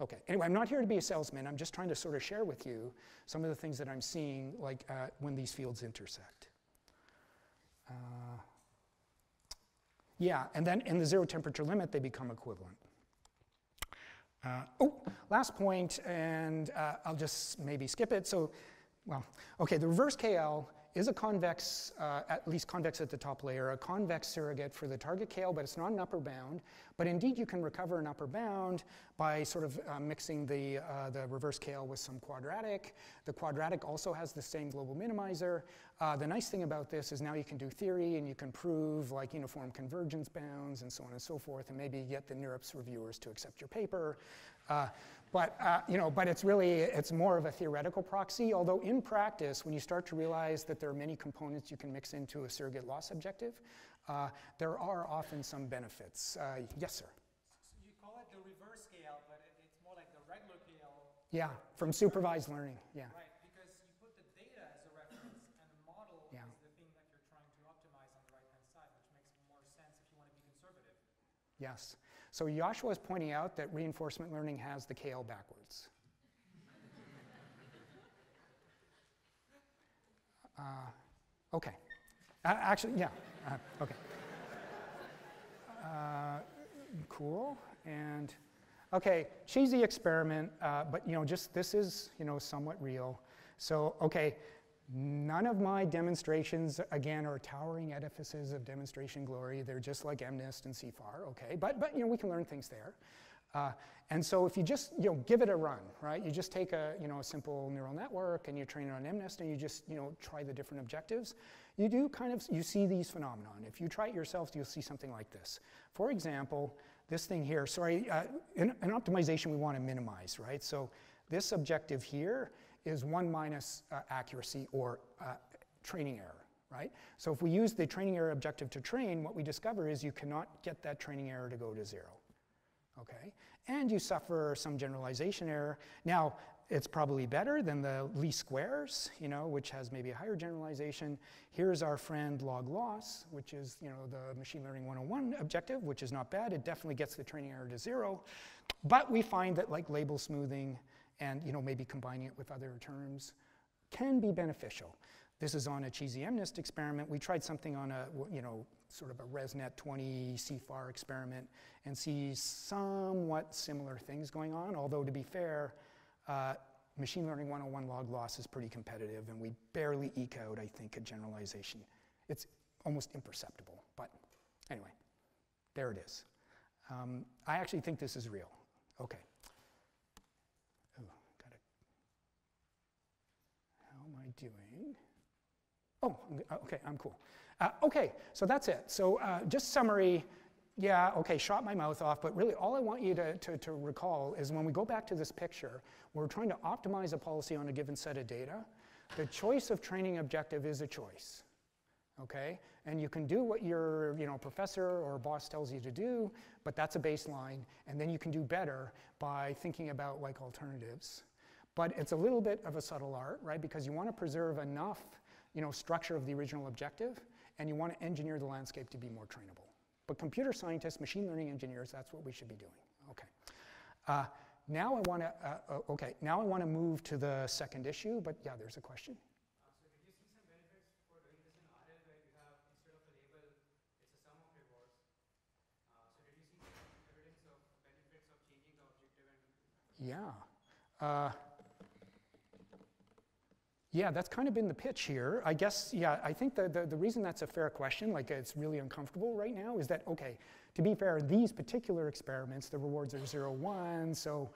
Okay, anyway, I'm not here to be a salesman. I'm just trying to sort of share with you some of the things that I'm seeing like uh, when these fields intersect. Uh, yeah, and then in the zero temperature limit, they become equivalent. Uh, oh, last point, and uh, I'll just maybe skip it. So, well, okay, the reverse KL is a convex, uh, at least convex at the top layer, a convex surrogate for the target KL, but it's not an upper bound. But indeed, you can recover an upper bound by sort of uh, mixing the, uh, the reverse KL with some quadratic. The quadratic also has the same global minimizer. Uh, the nice thing about this is now you can do theory and you can prove like uniform convergence bounds and so on and so forth, and maybe get the NeurIPS reviewers to accept your paper. But, uh, you know, but it's really, it's more of a theoretical proxy, although in practice, when you start to realize that there are many components you can mix into a surrogate loss objective, uh, there are often some benefits. Uh, yes, sir? So you call it the reverse KL, but it, it's more like the regular KL. Yeah, from supervised learning, yeah. Right, because you put the data as a reference, and the model Yeah. is the thing that you're trying to optimize on the right-hand side, which makes more sense if you want to be conservative. Yes. So Joshua is pointing out that reinforcement learning has the KL backwards. Uh, okay. Uh, actually, yeah. Uh, okay. Uh, cool. And okay, cheesy experiment, uh, but you know, just this is you know somewhat real. So okay, None of my demonstrations, again, are towering edifices of demonstration glory. They're just like MNIST and CIFAR, okay? But, but you know, we can learn things there. Uh, and so if you just you know, give it a run, right? You just take a, you know, a simple neural network and you train it on MNIST and you just you know, try the different objectives, you do kind of, you see these phenomenon. If you try it yourself, you'll see something like this. For example, this thing here, sorry, uh, in, in optimization we want to minimize, right? So this objective here is one minus uh, accuracy or uh, training error, right? So if we use the training error objective to train, what we discover is you cannot get that training error to go to zero, okay? And you suffer some generalization error. Now, it's probably better than the least squares, you know, which has maybe a higher generalization. Here's our friend log loss, which is, you know, the machine learning 101 objective, which is not bad. It definitely gets the training error to zero. But we find that like label smoothing and, you know, maybe combining it with other terms can be beneficial. This is on a cheesy MNIST experiment. We tried something on a, you know, sort of a ResNet 20 CIFAR experiment and see somewhat similar things going on, although to be fair, uh, machine learning 101 log loss is pretty competitive, and we barely eke out, I think, a generalization. It's almost imperceptible, but anyway, there it is. Um, I actually think this is real. Okay. Oh, got it. How am I doing? Oh, okay, I'm cool. Uh, okay, so that's it. So uh, just summary yeah, okay, shot my mouth off, but really all I want you to, to, to, recall is when we go back to this picture, we're trying to optimize a policy on a given set of data. The choice of training objective is a choice, okay? And you can do what your you know, professor or boss tells you to do, but that's a baseline, and then you can do better by thinking about like alternatives. But it's a little bit of a subtle art, right? Because you want to preserve enough you know, structure of the original objective, and you want to engineer the landscape to be more trainable. But computer scientists, machine learning engineers, that's what we should be doing. Okay. Uh, now I want to, uh, uh, okay, now I want to move to the second issue, but yeah, there's a question. Uh, so did you see some benefits for doing this in RL where you have, instead of a label, it's a sum of rewards? Uh, so did you see evidence of benefits of changing the objective and... Yeah. Yeah, that's kind of been the pitch here. I guess, yeah, I think the, the, the, reason that's a fair question, like it's really uncomfortable right now, is that, okay, to be fair, these particular experiments, the rewards are zero, one, so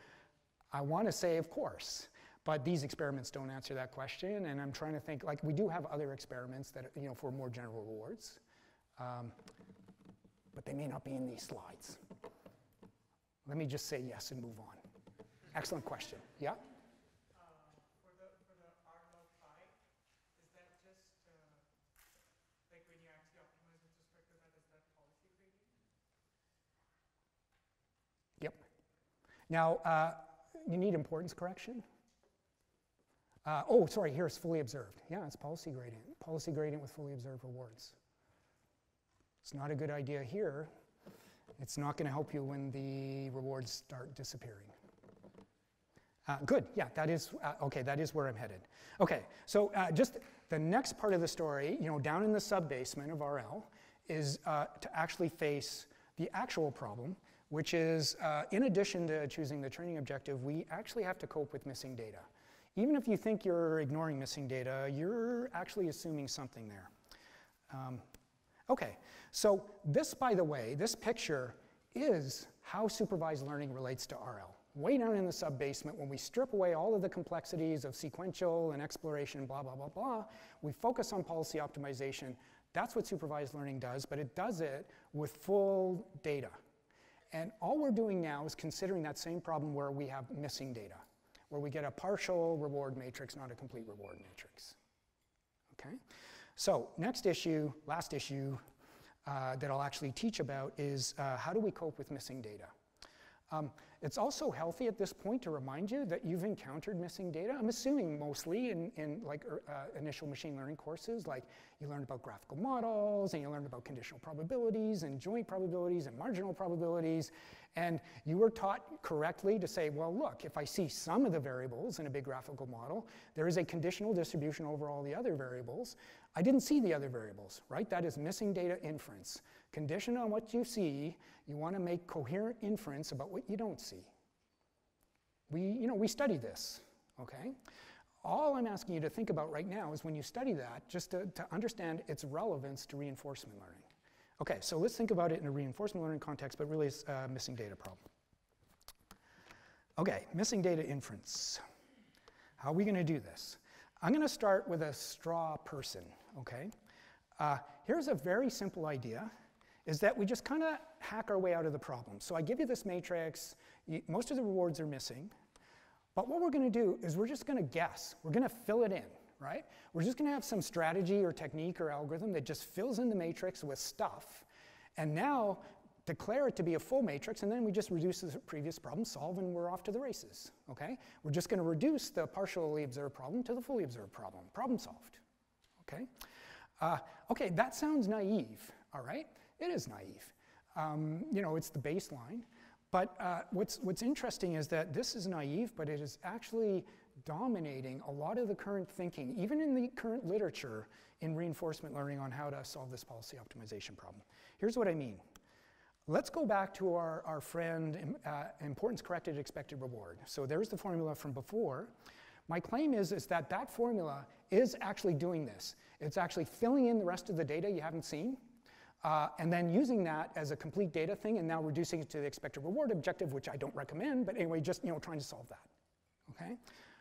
I want to say, of course. But these experiments don't answer that question, and I'm trying to think, like, we do have other experiments that, you know, for more general rewards. Um, but they may not be in these slides. Let me just say yes and move on. Excellent question. Yeah? Now, uh, you need importance correction. Uh, oh, sorry, here it's fully observed. Yeah, it's policy gradient. Policy gradient with fully observed rewards. It's not a good idea here. It's not going to help you when the rewards start disappearing. Uh, good, yeah, that is, uh, okay, that is where I'm headed. Okay, so uh, just the next part of the story, you know, down in the sub-basement of RL, is uh, to actually face the actual problem which is uh, in addition to choosing the training objective, we actually have to cope with missing data. Even if you think you're ignoring missing data, you're actually assuming something there. Um, okay, so this, by the way, this picture is how supervised learning relates to RL. Way down in the sub-basement, when we strip away all of the complexities of sequential and exploration, blah, blah, blah, blah, we focus on policy optimization. That's what supervised learning does, but it does it with full data. And all we're doing now is considering that same problem where we have missing data, where we get a partial reward matrix, not a complete reward matrix. Okay? So next issue, last issue uh, that I'll actually teach about is uh, how do we cope with missing data? Um, it's also healthy at this point to remind you that you've encountered missing data. I'm assuming mostly in, in like er, uh, initial machine learning courses, like you learned about graphical models and you learned about conditional probabilities and joint probabilities and marginal probabilities. And you were taught correctly to say, well, look, if I see some of the variables in a big graphical model, there is a conditional distribution over all the other variables. I didn't see the other variables, right? That is missing data inference. Conditioned on what you see, you want to make coherent inference about what you don't see. We, you know, we study this, okay? all I'm asking you to think about right now is when you study that, just to, to understand its relevance to reinforcement learning. Okay, so let's think about it in a reinforcement learning context, but really it's a missing data problem. Okay, missing data inference. How are we going to do this? I'm going to start with a straw person, okay? Uh, here's a very simple idea, is that we just kind of hack our way out of the problem. So I give you this matrix, most of the rewards are missing, but what we're going to do is we're just going to guess. We're going to fill it in, right? We're just going to have some strategy or technique or algorithm that just fills in the matrix with stuff, and now declare it to be a full matrix, and then we just reduce the previous problem, solve, and we're off to the races, okay? We're just going to reduce the partially observed problem to the fully observed problem. Problem solved, okay? Uh, okay, that sounds naive, all right? It is naive. Um, you know, it's the baseline. But uh, what's, what's interesting is that this is naive, but it is actually dominating a lot of the current thinking, even in the current literature in reinforcement learning on how to solve this policy optimization problem. Here's what I mean. Let's go back to our, our friend uh, importance corrected expected reward. So there's the formula from before. My claim is, is that that formula is actually doing this. It's actually filling in the rest of the data you haven't seen, uh, and then using that as a complete data thing and now reducing it to the expected reward objective, which I don't recommend, but anyway, just you know, trying to solve that. Okay?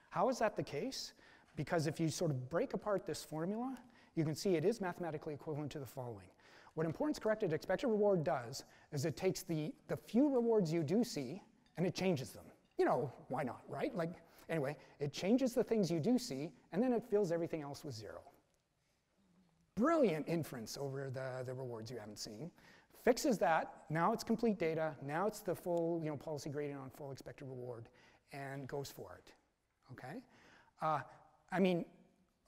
How is that the case? Because if you sort of break apart this formula, you can see it is mathematically equivalent to the following. What importance corrected expected reward does is it takes the, the few rewards you do see and it changes them. You know, why not, right? Like, anyway, it changes the things you do see and then it fills everything else with zero. Brilliant inference over the, the rewards you haven't seen. Fixes that, now it's complete data, now it's the full you know, policy gradient on full expected reward, and goes for it. Okay? Uh, I mean,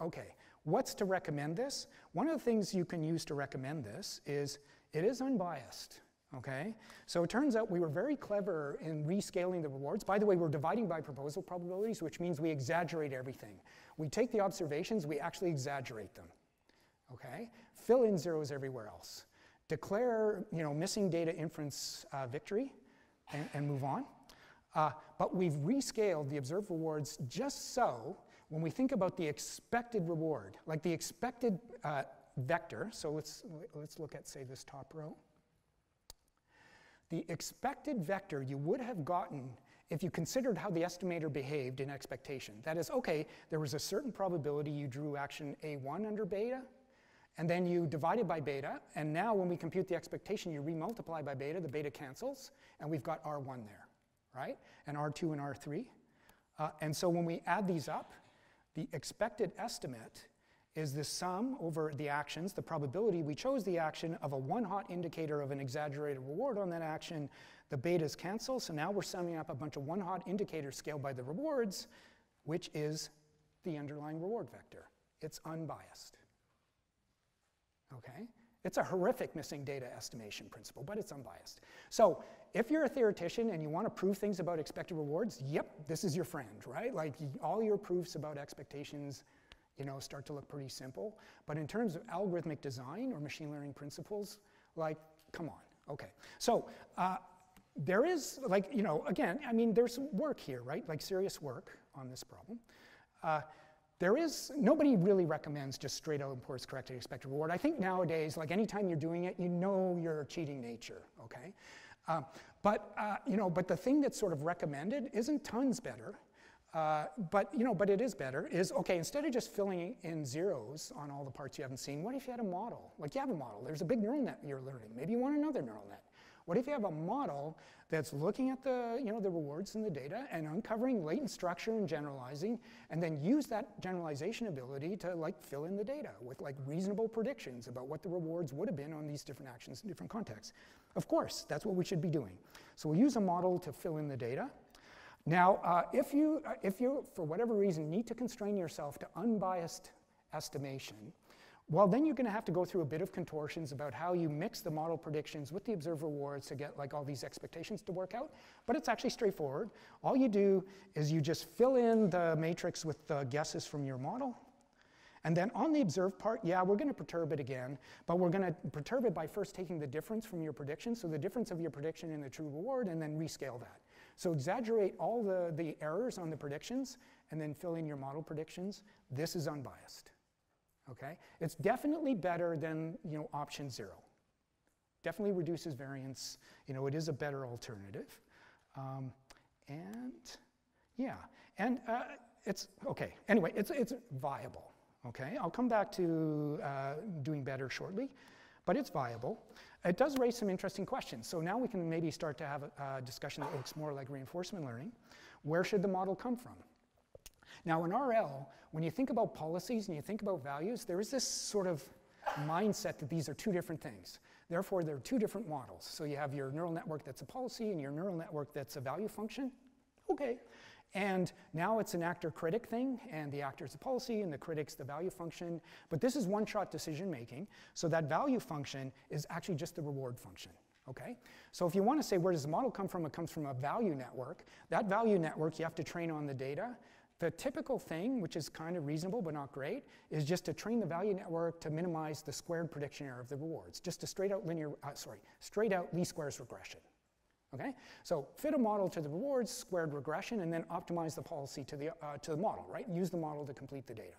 okay, What's to recommend this? One of the things you can use to recommend this is it is unbiased. Okay? So it turns out we were very clever in rescaling the rewards. By the way, we're dividing by proposal probabilities, which means we exaggerate everything. We take the observations, we actually exaggerate them. Okay? Fill in zeros everywhere else. Declare, you know, missing data inference uh, victory and, and, move on. Uh, but we've rescaled the observed rewards just so when we think about the expected reward, like the expected uh, vector, so let's, let's look at, say, this top row. The expected vector you would have gotten if you considered how the estimator behaved in expectation. That is, okay, there was a certain probability you drew action A1 under beta, and then you divide it by beta, and now when we compute the expectation, you remultiply by beta, the beta cancels, and we've got R1 there, right? And R2 and R3. Uh, and so when we add these up, the expected estimate is the sum over the actions, the probability we chose the action of a one hot indicator of an exaggerated reward on that action. The betas cancel, so now we're summing up a bunch of one hot indicators scaled by the rewards, which is the underlying reward vector. It's unbiased. Okay? It's a horrific missing data estimation principle, but it's unbiased. So if you're a theoretician and you want to prove things about expected rewards, yep, this is your friend, right? Like all your proofs about expectations, you know, start to look pretty simple. But in terms of algorithmic design or machine learning principles, like, come on, okay. So uh, there is, like, you know, again, I mean, there's work here, right? Like serious work on this problem. Uh, there is, nobody really recommends just straight out importance corrected expected reward. I think nowadays, like anytime you're doing it, you know you're cheating nature, okay? Um, but, uh, you know, but the thing that's sort of recommended isn't tons better. Uh, but you know, but it is better. Is okay. Instead of just filling in zeros on all the parts you haven't seen, what if you had a model? Like you have a model. There's a big neural net you're learning. Maybe you want another neural net. What if you have a model that's looking at the, you know, the rewards in the data and uncovering latent structure and generalizing, and then use that generalization ability to like fill in the data with like reasonable predictions about what the rewards would have been on these different actions in different contexts. Of course, that's what we should be doing. So we'll use a model to fill in the data. Now, uh, if, you, uh, if you, for whatever reason, need to constrain yourself to unbiased estimation, well, then you're going to have to go through a bit of contortions about how you mix the model predictions with the observed rewards to get like all these expectations to work out. But it's actually straightforward. All you do is you just fill in the matrix with the guesses from your model. And then on the observed part, yeah, we're going to perturb it again, but we're going to perturb it by first taking the difference from your prediction, so the difference of your prediction and the true reward, and then rescale that. So exaggerate all the, the errors on the predictions and then fill in your model predictions. This is unbiased. Okay? It's definitely better than you know, option zero. Definitely reduces variance. You know, it is a better alternative. Um, and yeah, and uh, it's okay. Anyway, it's, it's viable. Okay, I'll come back to uh, doing better shortly, but it's viable. It does raise some interesting questions. So now we can maybe start to have a, a discussion that looks more like reinforcement learning. Where should the model come from? Now, in RL, when you think about policies and you think about values, there is this sort of mindset that these are two different things. Therefore, there are two different models. So you have your neural network that's a policy and your neural network that's a value function. Okay. And now it's an actor critic thing, and the actor is the policy, and the critic's the value function. But this is one shot decision making. So that value function is actually just the reward function. Okay? So if you want to say where does the model come from, it comes from a value network. That value network you have to train on the data. The typical thing, which is kind of reasonable but not great, is just to train the value network to minimize the squared prediction error of the rewards. Just a straight out linear, uh, sorry, straight out least squares regression. Okay? So fit a model to the rewards, squared regression, and then optimize the policy to the, uh, to the model, right? Use the model to complete the data.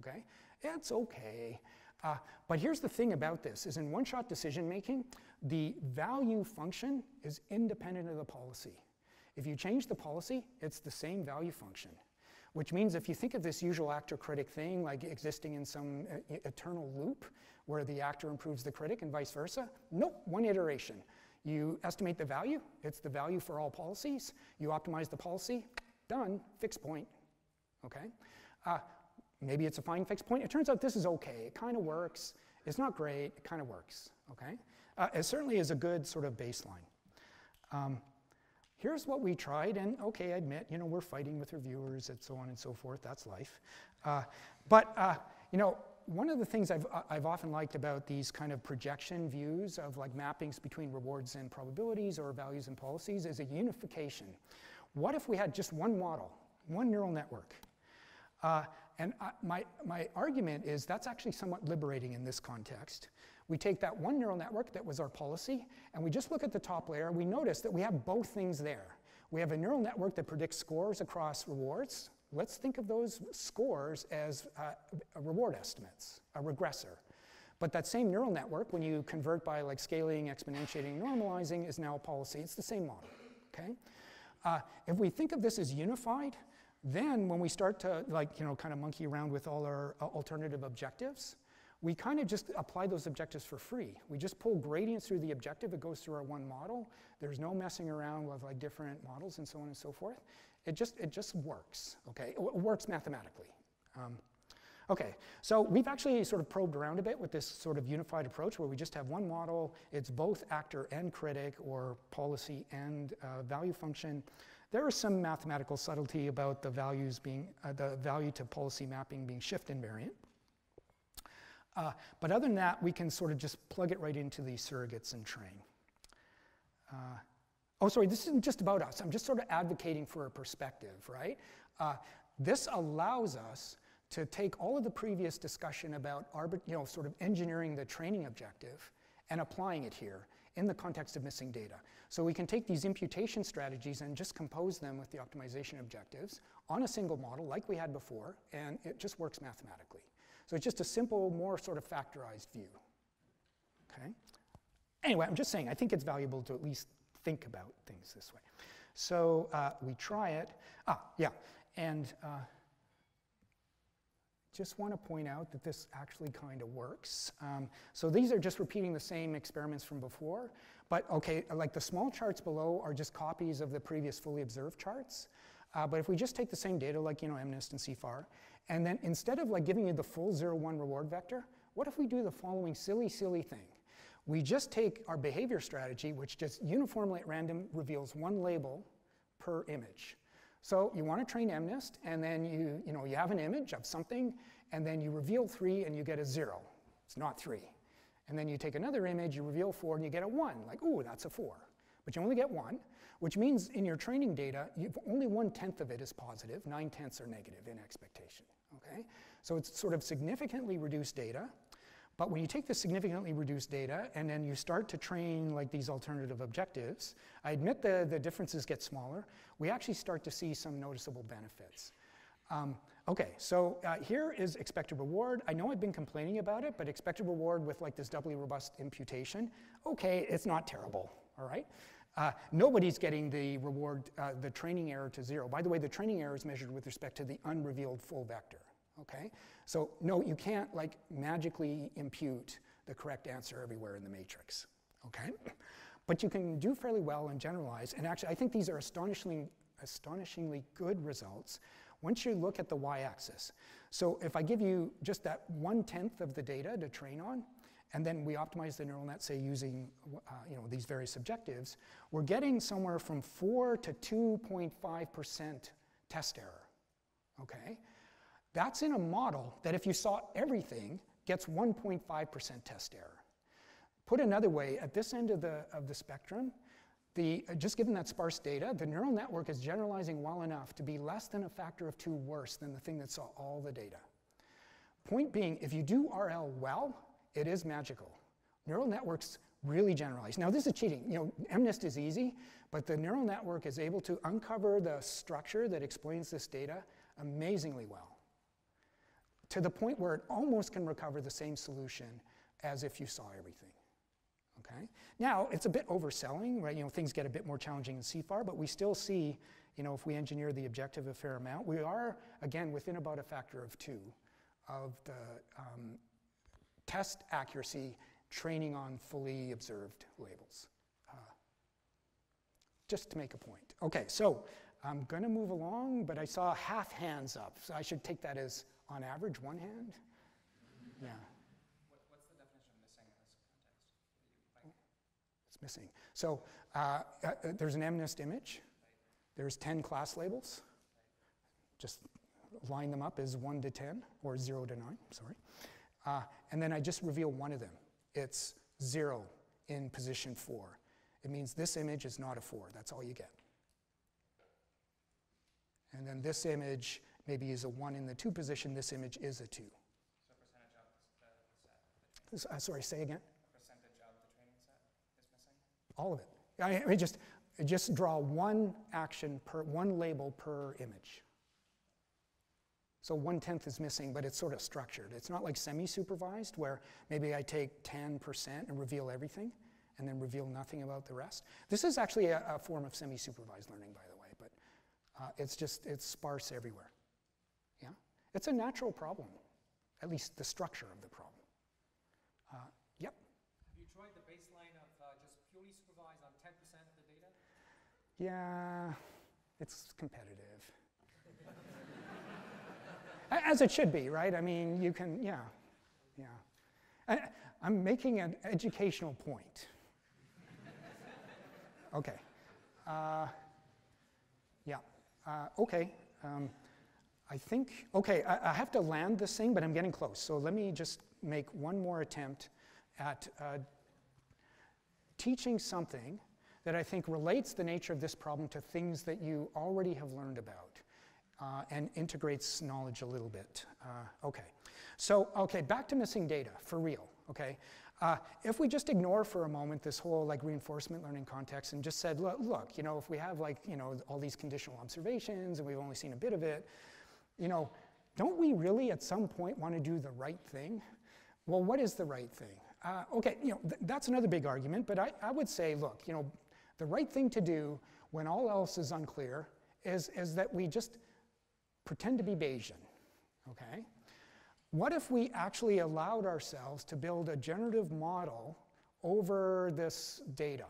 Okay? It's okay. Uh, but here's the thing about this, is in one-shot decision making, the value function is independent of the policy. If you change the policy, it's the same value function. Which means if you think of this usual actor critic thing like existing in some uh, eternal loop where the actor improves the critic and vice versa, nope, one iteration. You estimate the value, it's the value for all policies. You optimize the policy, done, fixed point. Okay? Uh, maybe it's a fine fixed point. It turns out this is okay. It kind of works. It's not great, it kind of works. Okay? Uh, it certainly is a good sort of baseline. Um, here's what we tried, and okay, I admit, you know, we're fighting with reviewers and so on and so forth. That's life. Uh, but, uh, you know, one of the things I've, uh, I've often liked about these kind of projection views of like mappings between rewards and probabilities or values and policies is a unification. What if we had just one model, one neural network? Uh, and I, my, my argument is that's actually somewhat liberating in this context. We take that one neural network that was our policy, and we just look at the top layer, we notice that we have both things there. We have a neural network that predicts scores across rewards. Let's think of those scores as uh, reward estimates, a regressor. But that same neural network, when you convert by like scaling, exponentiating, normalizing, is now a policy. It's the same model, okay? Uh, if we think of this as unified, then when we start to like, you know, kind of monkey around with all our uh, alternative objectives, we kind of just apply those objectives for free. We just pull gradients through the objective. It goes through our one model. There's no messing around with like different models and so on and so forth. It just, it just works, okay? It works mathematically. Um, okay, so we've actually sort of probed around a bit with this sort of unified approach where we just have one model. It's both actor and critic or policy and uh, value function. There is some mathematical subtlety about the values being, uh, the value to policy mapping being shift invariant. Uh, but other than that, we can sort of just plug it right into these surrogates and train. Uh, oh, sorry, this isn't just about us. I'm just sort of advocating for a perspective, right? Uh, this allows us to take all of the previous discussion about you know, sort of engineering the training objective and applying it here in the context of missing data. So we can take these imputation strategies and just compose them with the optimization objectives on a single model like we had before, and it just works mathematically. So it's just a simple, more sort of factorized view. Okay? Anyway, I'm just saying, I think it's valuable to at least think about things this way. So uh, we try it. Ah, yeah. And uh, just want to point out that this actually kind of works. Um, so these are just repeating the same experiments from before. But okay, like the small charts below are just copies of the previous fully observed charts. Uh, but if we just take the same data like you know MNIST and CIFAR, and then instead of like giving you the full 0, 1 reward vector, what if we do the following silly, silly thing? We just take our behavior strategy, which just uniformly at random reveals one label per image. So you want to train MNIST, and then you, you, know, you have an image of something, and then you reveal 3 and you get a 0. It's not 3. And then you take another image, you reveal 4, and you get a 1. Like, ooh, that's a 4. But you only get 1 which means in your training data, only one tenth of it is positive, nine tenths are negative in expectation. Okay? So it's sort of significantly reduced data, But when you take the significantly reduced data and then you start to train like these alternative objectives, I admit the, the differences get smaller. We actually start to see some noticeable benefits. Um, okay, so uh, here is expected reward. I know I've been complaining about it, but expected reward with like this doubly robust imputation, okay, it's not terrible, all right? Uh, nobody's getting the reward, uh, the training error to zero. By the way, the training error is measured with respect to the unrevealed full vector, okay? So no, you can't like magically impute the correct answer everywhere in the matrix, okay? But you can do fairly well and generalize, and actually I think these are astonishingly, astonishingly good results once you look at the y-axis. So if I give you just that one-tenth of the data to train on, and then we optimize the neural net, say, using uh, you know, these various objectives, we're getting somewhere from 4 to 2.5% test error, okay? That's in a model that if you saw everything, gets 1.5% test error. Put another way, at this end of the, of the spectrum, the, uh, just given that sparse data, the neural network is generalizing well enough to be less than a factor of two worse than the thing that saw all the data. Point being, if you do RL well, it is magical. Neural networks really generalize. Now this is cheating. You know, MNIST is easy, but the neural network is able to uncover the structure that explains this data amazingly well. To the point where it almost can recover the same solution as if you saw everything. Okay? Now, it's a bit overselling, right? You know, things get a bit more challenging in CIFAR, but we still see, you know, if we engineer the objective a fair amount, we are, again, within about a factor of two of the um, test accuracy training on fully observed labels. Uh, just to make a point. Okay, so I'm going to move along, but I saw half hands up, so I should take that as on average one hand? Yeah. What, what's the definition missing in this context? It's missing. So uh, uh, there's an MNIST image. There's 10 class labels. Just line them up as 1 to 10, or 0 to 9, sorry. Uh, and then I just reveal one of them. It's 0 in position 4. It means this image is not a 4. That's all you get. And then this image maybe is a 1 in the 2 position. This image is a 2. So percentage of the set? Uh, sorry, say again all of it. I mean, just, just draw one action per, one label per image. So one tenth is missing, but it's sort of structured. It's not like semi-supervised where maybe I take 10% and reveal everything and then reveal nothing about the rest. This is actually a, a form of semi-supervised learning, by the way, but uh, it's just, it's sparse everywhere. Yeah? It's a natural problem, at least the structure of the problem. Yep. Have you tried the baseline of just purely supervised on ten percent of the data? Yeah, it's competitive. As it should be, right? I mean, you can, yeah, yeah. I, I'm making an educational point. okay. Uh, yeah. Uh, okay. Um, I think, okay, I, I, have to land this thing, but I'm getting close. So let me just make one more attempt at uh, teaching something that I think relates the nature of this problem to things that you already have learned about uh, and integrates knowledge a little bit. Uh, okay, so okay, back to missing data for real. Okay, uh, if we just ignore for a moment this whole like reinforcement learning context and just said, look, look, you know, if we have like you know all these conditional observations and we've only seen a bit of it, you know, don't we really at some point want to do the right thing? Well, what is the right thing? Uh, okay, you know, th that's another big argument, but I, I would say, look, you know, the right thing to do when all else is unclear is, is that we just pretend to be Bayesian, okay? What if we actually allowed ourselves to build a generative model over this data?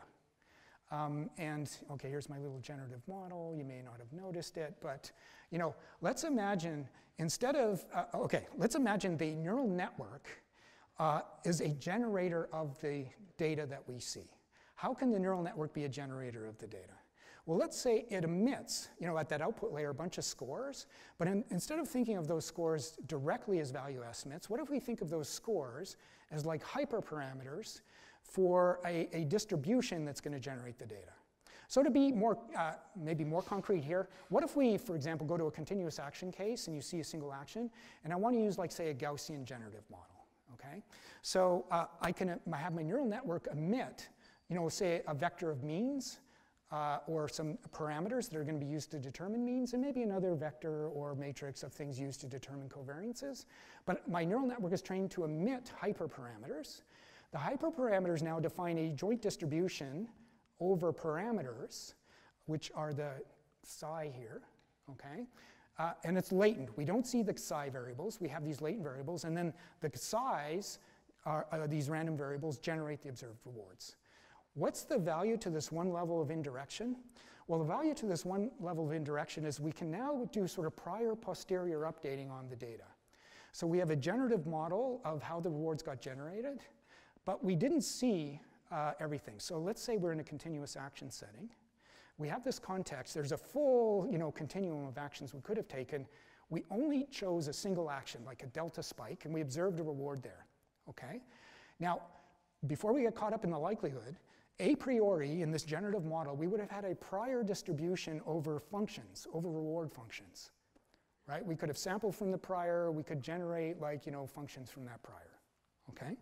Um, and okay, here's my little generative model. You may not have noticed it, but you know, let's imagine instead of uh, okay, let's imagine the neural network uh, is a generator of the data that we see. How can the neural network be a generator of the data? Well, let's say it emits, you know, at that output layer, a bunch of scores, but in, instead of thinking of those scores directly as value estimates, what if we think of those scores as like hyperparameters for a, a distribution that's going to generate the data? So to be more, uh, maybe more concrete here, what if we, for example, go to a continuous action case and you see a single action, and I want to use, like, say, a Gaussian generative model, okay? So uh, I can uh, have my neural network emit, you know, say a vector of means uh, or some parameters that are going to be used to determine means, and maybe another vector or matrix of things used to determine covariances. But my neural network is trained to emit hyperparameters. The hyperparameters now define a joint distribution over parameters, which are the psi here, okay? Uh, and it's latent. We don't see the psi variables. We have these latent variables, and then the psi's, are, uh, these random variables, generate the observed rewards. What's the value to this one level of indirection? Well, the value to this one level of indirection is we can now do sort of prior posterior updating on the data. So we have a generative model of how the rewards got generated, but we didn't see uh, everything. So let's say we're in a continuous action setting. We have this context. There's a full you know, continuum of actions we could have taken. We only chose a single action, like a delta spike, and we observed a reward there. Okay? Now, before we get caught up in the likelihood, a priori in this generative model, we would have had a prior distribution over functions, over reward functions. Right? We could have sampled from the prior, we could generate like, you know, functions from that prior. Okay?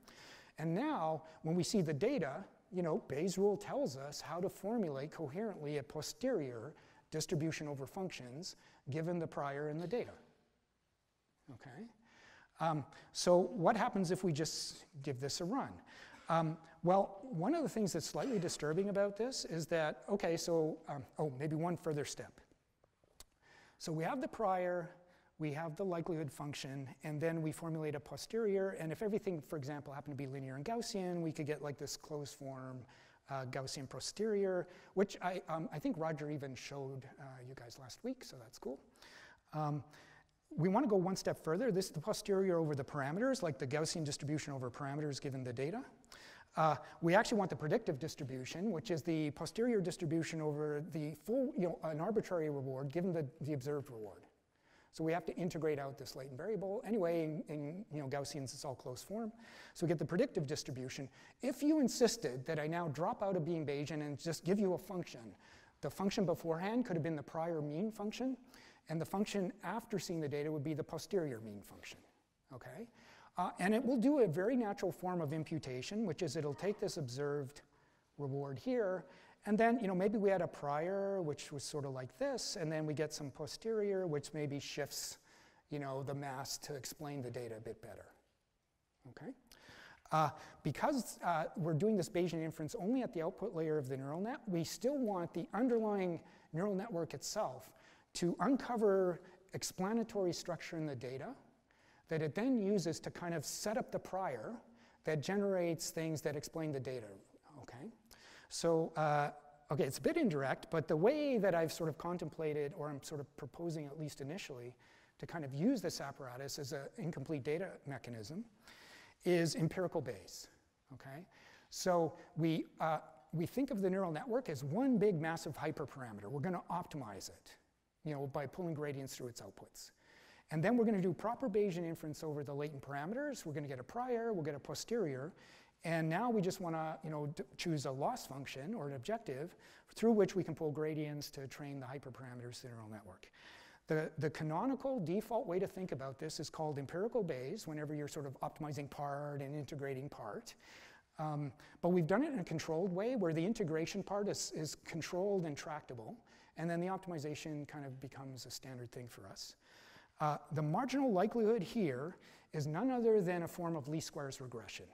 And now, when we see the data, you know, Bayes' rule tells us how to formulate coherently a posterior distribution over functions given the prior and the data. Okay? Um, so what happens if we just give this a run? Um, well, one of the things that's slightly disturbing about this is that, okay, so, um, oh, maybe one further step. So we have the prior, we have the likelihood function, and then we formulate a posterior. And if everything, for example, happened to be linear and Gaussian, we could get like this closed form uh, Gaussian posterior, which I, um, I think Roger even showed uh, you guys last week, so that's cool. Um, we want to go one step further. This is the posterior over the parameters, like the Gaussian distribution over parameters given the data. Uh, we actually want the predictive distribution, which is the posterior distribution over the full, you know, an arbitrary reward given the, the observed reward. So we have to integrate out this latent variable. Anyway, in, in you know, Gaussians, it's all closed form. So we get the predictive distribution. If you insisted that I now drop out of being Bayesian and just give you a function, the function beforehand could have been the prior mean function, and the function after seeing the data would be the posterior mean function. Okay? Uh, and it will do a very natural form of imputation, which is it'll take this observed reward here and then, you know, maybe we had a prior, which was sort of like this, and then we get some posterior, which maybe shifts, you know, the mass to explain the data a bit better. Okay? Uh, because uh, we're doing this Bayesian inference only at the output layer of the neural net, we still want the underlying neural network itself to uncover explanatory structure in the data that it then uses to kind of set up the prior that generates things that explain the data. Okay? So, uh, okay, it's a bit indirect, but the way that I've sort of contemplated, or I'm sort of proposing at least initially, to kind of use this apparatus as an incomplete data mechanism is empirical Bayes, Okay? So we, uh, we think of the neural network as one big massive hyperparameter. We're going to optimize it you know, by pulling gradients through its outputs. And then we're going to do proper Bayesian inference over the latent parameters. We're going to get a prior, we'll get a posterior, and now we just want to you know, choose a loss function or an objective through which we can pull gradients to train the hyperparameters of the neural network. The, the canonical default way to think about this is called empirical Bayes whenever you're sort of optimizing part and integrating part. Um, but we've done it in a controlled way where the integration part is, is controlled and tractable, and then the optimization kind of becomes a standard thing for us. Uh, the marginal likelihood here is none other than a form of least squares regression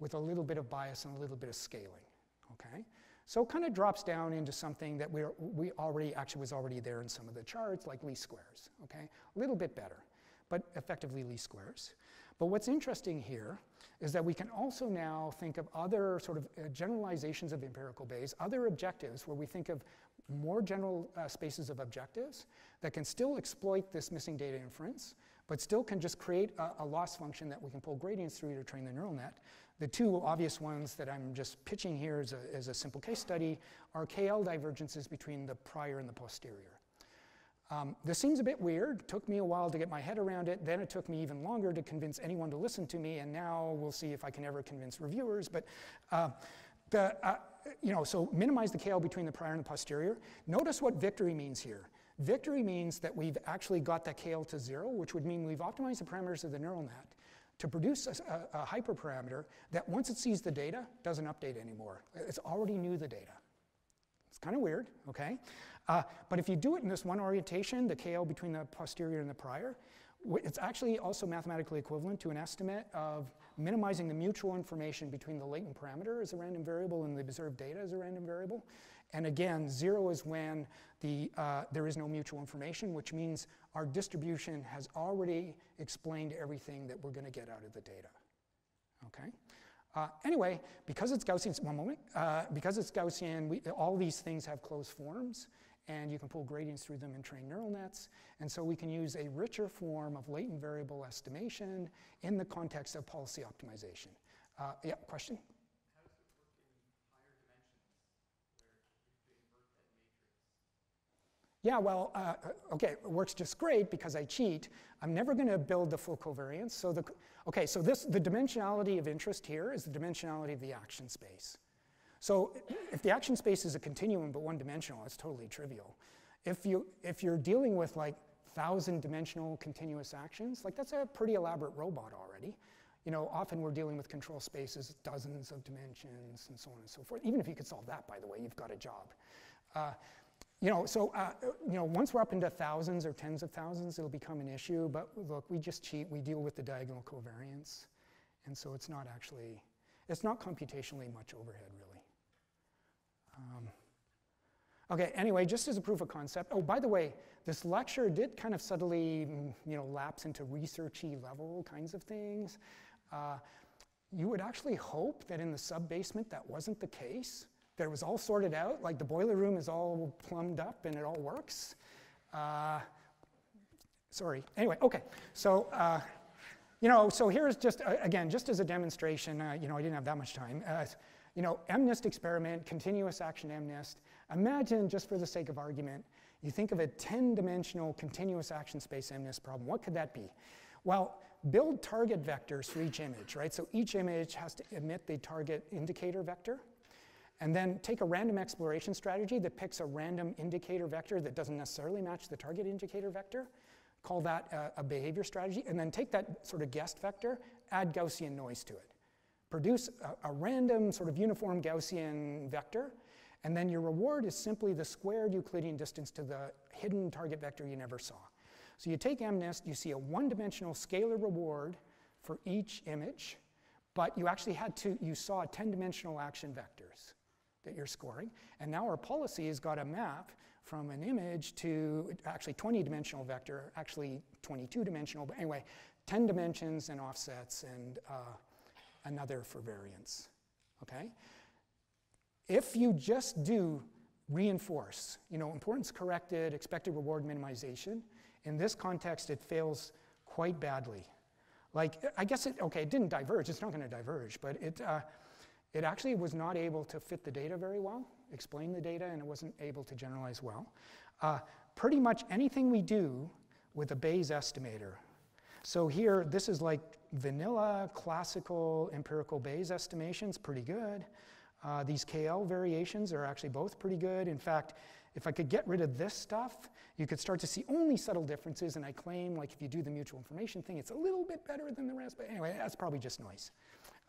with a little bit of bias and a little bit of scaling. Okay? So it kind of drops down into something that we we already actually was already there in some of the charts, like least squares. Okay, a little bit better, but effectively least squares. But what's interesting here is that we can also now think of other sort of uh, generalizations of empirical Bayes, other objectives where we think of more general uh, spaces of objectives that can still exploit this missing data inference, but still can just create a, a loss function that we can pull gradients through to train the neural net. The two obvious ones that I'm just pitching here as a, as a simple case study are KL divergences between the prior and the posterior. Um, this seems a bit weird. Took me a while to get my head around it. Then it took me even longer to convince anyone to listen to me. And now we'll see if I can ever convince reviewers. But uh, the, uh, you know, so minimize the KL between the prior and the posterior. Notice what victory means here. Victory means that we've actually got that KL to zero, which would mean we've optimized the parameters of the neural net to produce a, a, a hyperparameter that once it sees the data, doesn't update anymore. It's already knew the data. It's kind of weird, okay? Uh, but if you do it in this one orientation, the KL between the posterior and the prior, it's actually also mathematically equivalent to an estimate of minimizing the mutual information between the latent parameter as a random variable and the observed data as a random variable. And again, zero is when the, uh, there is no mutual information, which means our distribution has already explained everything that we're going to get out of the data. Okay? Uh, anyway, because it's Gaussian, one moment, uh, because it's Gaussian, we, all these things have closed forms, and you can pull gradients through them and train neural nets. And so we can use a richer form of latent variable estimation in the context of policy optimization. Uh, yeah, question? Yeah, well, uh, okay, it works just great because I cheat. I'm never going to build the full covariance. So the, okay, so this, the dimensionality of interest here is the dimensionality of the action space. So if the action space is a continuum but one dimensional, it's totally trivial. If, you, if you're dealing with like thousand dimensional continuous actions, like that's a pretty elaborate robot already. You know, often we're dealing with control spaces, dozens of dimensions, and so on and so forth. Even if you could solve that, by the way, you've got a job. Uh, you know, so uh, you know, once we're up into thousands or tens of thousands, it'll become an issue. But look, we just cheat. We deal with the diagonal covariance, and so it's not actually, it's not computationally much overhead, really. Um, okay. Anyway, just as a proof of concept. Oh, by the way, this lecture did kind of subtly, mm, you know, lapse into researchy level kinds of things. Uh, you would actually hope that in the sub basement that wasn't the case that it was all sorted out, like the boiler room is all plumbed up and it all works. Uh, sorry. Anyway, okay. So, uh, you know, so here's just, uh, again, just as a demonstration, uh, you know, I didn't have that much time. You know, MNIST experiment, continuous action MNIST. Imagine, just for the sake of argument, you think of a 10-dimensional continuous action space MNIST problem. What could that be? Well, build target vectors for each image, right? So each image has to emit the target indicator vector. And then take a random exploration strategy that picks a random indicator vector that doesn't necessarily match the target indicator vector. Call that a, a behavior strategy. And then take that sort of guessed vector, add Gaussian noise to it. Produce a, a random sort of uniform Gaussian vector. And then your reward is simply the squared Euclidean distance to the hidden target vector you never saw. So you take MNIST, you see a one-dimensional scalar reward for each image, but you actually had to, you saw 10-dimensional action vectors that you're scoring. And now our policy has got a map from an image to actually 20 dimensional vector, actually 22 dimensional, but anyway, 10 dimensions and offsets and uh, another for variance. Okay? If you just do reinforce, you know, importance corrected, expected reward minimization, in this context it fails quite badly. Like, I guess it, okay, it didn't diverge, it's not going to diverge, but it, uh, it actually was not able to fit the data very well, explain the data, and it wasn't able to generalize well. Uh, pretty much anything we do with a Bayes estimator. So here, this is like vanilla, classical, empirical Bayes estimations, pretty good. Uh, these KL variations are actually both pretty good. In fact, if I could get rid of this stuff, you could start to see only subtle differences, and I claim, like if you do the mutual information thing, it's a little bit better than the rest, but anyway, that's probably just noise.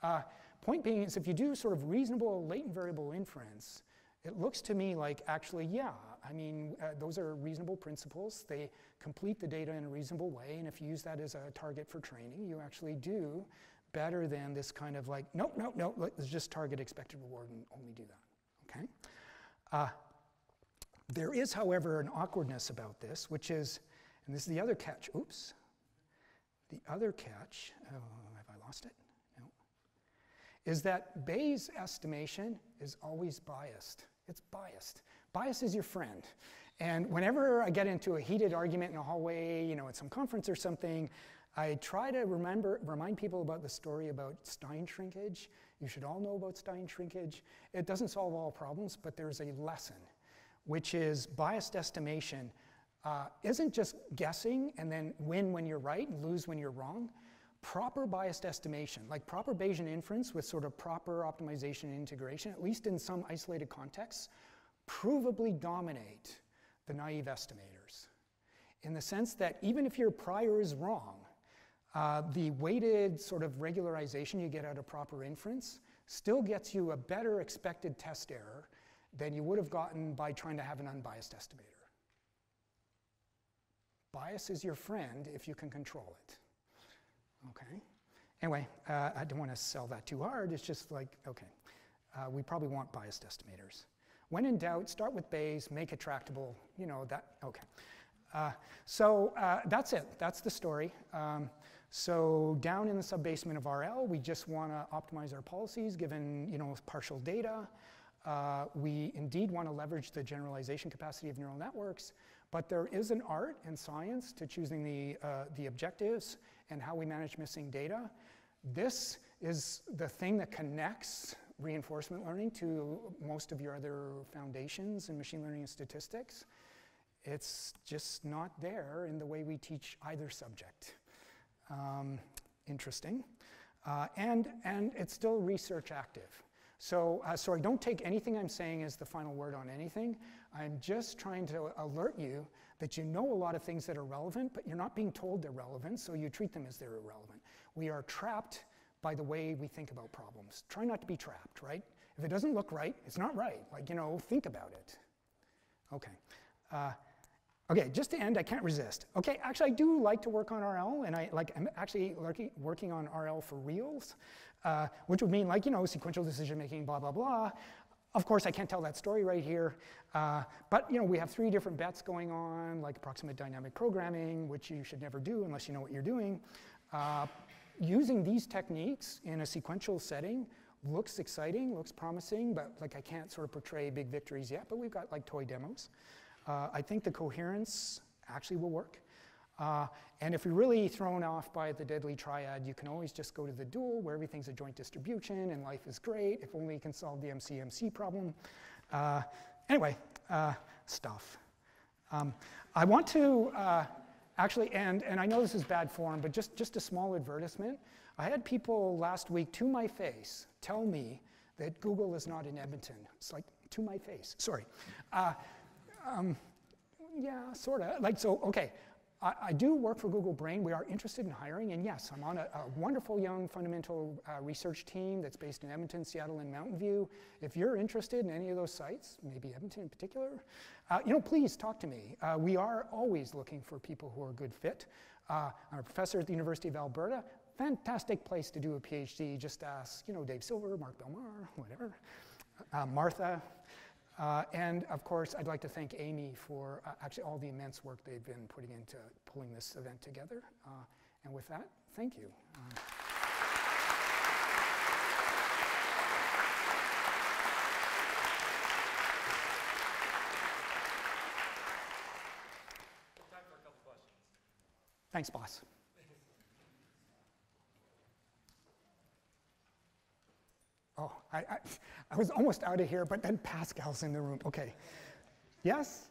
Uh, Point being is if you do sort of reasonable latent variable inference, it looks to me like actually, yeah, I mean, uh, those are reasonable principles. They complete the data in a reasonable way, and if you use that as a target for training, you actually do better than this kind of like, nope, nope, nope, let's just target expected reward and only do that, okay? Uh, there is, however, an awkwardness about this, which is, and this is the other catch, oops, the other catch, oh, have I lost it? is that Bayes' estimation is always biased. It's biased. Bias is your friend. And whenever I get into a heated argument in a hallway, you know, at some conference or something, I try to remember, remind people about the story about Stein shrinkage. You should all know about Stein shrinkage. It doesn't solve all problems, but there's a lesson, which is biased estimation uh, isn't just guessing and then win when you're right and lose when you're wrong proper biased estimation, like proper Bayesian inference with sort of proper optimization and integration, at least in some isolated contexts, provably dominate the naive estimators. In the sense that even if your prior is wrong, uh, the weighted sort of regularization you get out of proper inference still gets you a better expected test error than you would have gotten by trying to have an unbiased estimator. Bias is your friend if you can control it. Okay? Anyway, uh, I don't want to sell that too hard. It's just like, okay, uh, we probably want biased estimators. When in doubt, start with Bayes, make it tractable, you know, that, okay. Uh, so uh, that's it, that's the story. Um, so down in the subbasement of RL, we just want to optimize our policies given, you know, partial data. Uh, we indeed want to leverage the generalization capacity of neural networks, but there is an art and science to choosing the, uh, the objectives and how we manage missing data. This is the thing that connects reinforcement learning to most of your other foundations in machine learning and statistics. It's just not there in the way we teach either subject. Um, interesting. Uh, and, and it's still research active. So, uh, sorry, don't take anything I'm saying as the final word on anything. I'm just trying to alert you that you know a lot of things that are relevant, but you're not being told they're relevant, so you treat them as they're irrelevant. We are trapped by the way we think about problems. Try not to be trapped, right? If it doesn't look right, it's not right. Like, you know, think about it. Okay. Uh, okay, just to end, I can't resist. Okay, actually, I do like to work on RL, and I like I'm actually working on RL for reals, uh, which would mean like you know sequential decision making, blah blah blah. Of course, I can't tell that story right here, uh, but you know we have three different bets going on, like approximate dynamic programming, which you should never do unless you know what you're doing. Uh, using these techniques in a sequential setting looks exciting, looks promising, but like I can't sort of portray big victories yet, but we've got like toy demos. Uh, I think the coherence actually will work. Uh, and if you're really thrown off by the deadly triad, you can always just go to the dual where everything's a joint distribution and life is great if only you can solve the MCMC problem. Uh, anyway, uh, stuff. Um, I want to uh, actually end, and I know this is bad form, but just, just a small advertisement. I had people last week to my face tell me that Google is not in Edmonton. It's like to my face, sorry. Uh, um, yeah, sort of. Like, so, okay, I, I, do work for Google Brain. We are interested in hiring, and yes, I'm on a, a wonderful young fundamental uh, research team that's based in Edmonton, Seattle, and Mountain View. If you're interested in any of those sites, maybe Edmonton in particular, uh, you know, please talk to me. Uh, we are always looking for people who are a good fit. Uh, I'm a professor at the University of Alberta. Fantastic place to do a PhD. Just ask, you know, Dave Silver, Marc Bellemare, whatever, uh, Martha. Uh, and of course, I'd like to thank Amii for uh, actually all the immense work they've been putting into pulling this event together. Uh, and with that, thank you. Uh, Thanks, boss. Oh, I, I, I, was almost out of here, but then Pascal's in the room. Okay. Yes?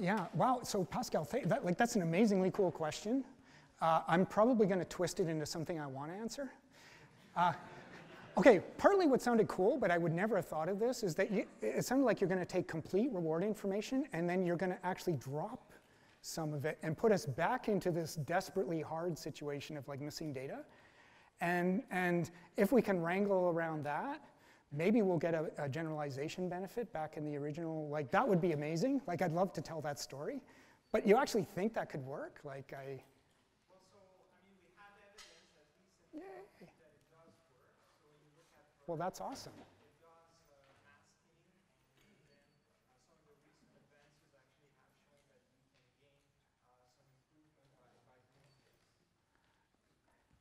Yeah. Wow. So Pascal, that, like that's an amazingly cool question. Uh, I'm probably going to twist it into something I want to answer. Uh, okay, partly what sounded cool, but I would never have thought of this, is that you, it sounded like you're going to take complete reward information and then you're going to actually drop some of it and put us back into this desperately hard situation of like missing data. And, and if we can wrangle around that, Maybe we'll get a, a, generalization benefit back in the original. Like, that would be amazing. Like, I'd love to tell that story. But you actually think that could work? Like, I. Well, so, I mean, we have evidence that it does work. So when you look at. Well, that's awesome. It does uh, masking, and then uh, some of the recent advances actually have shown that you can gain uh, some improvement by, by doing this.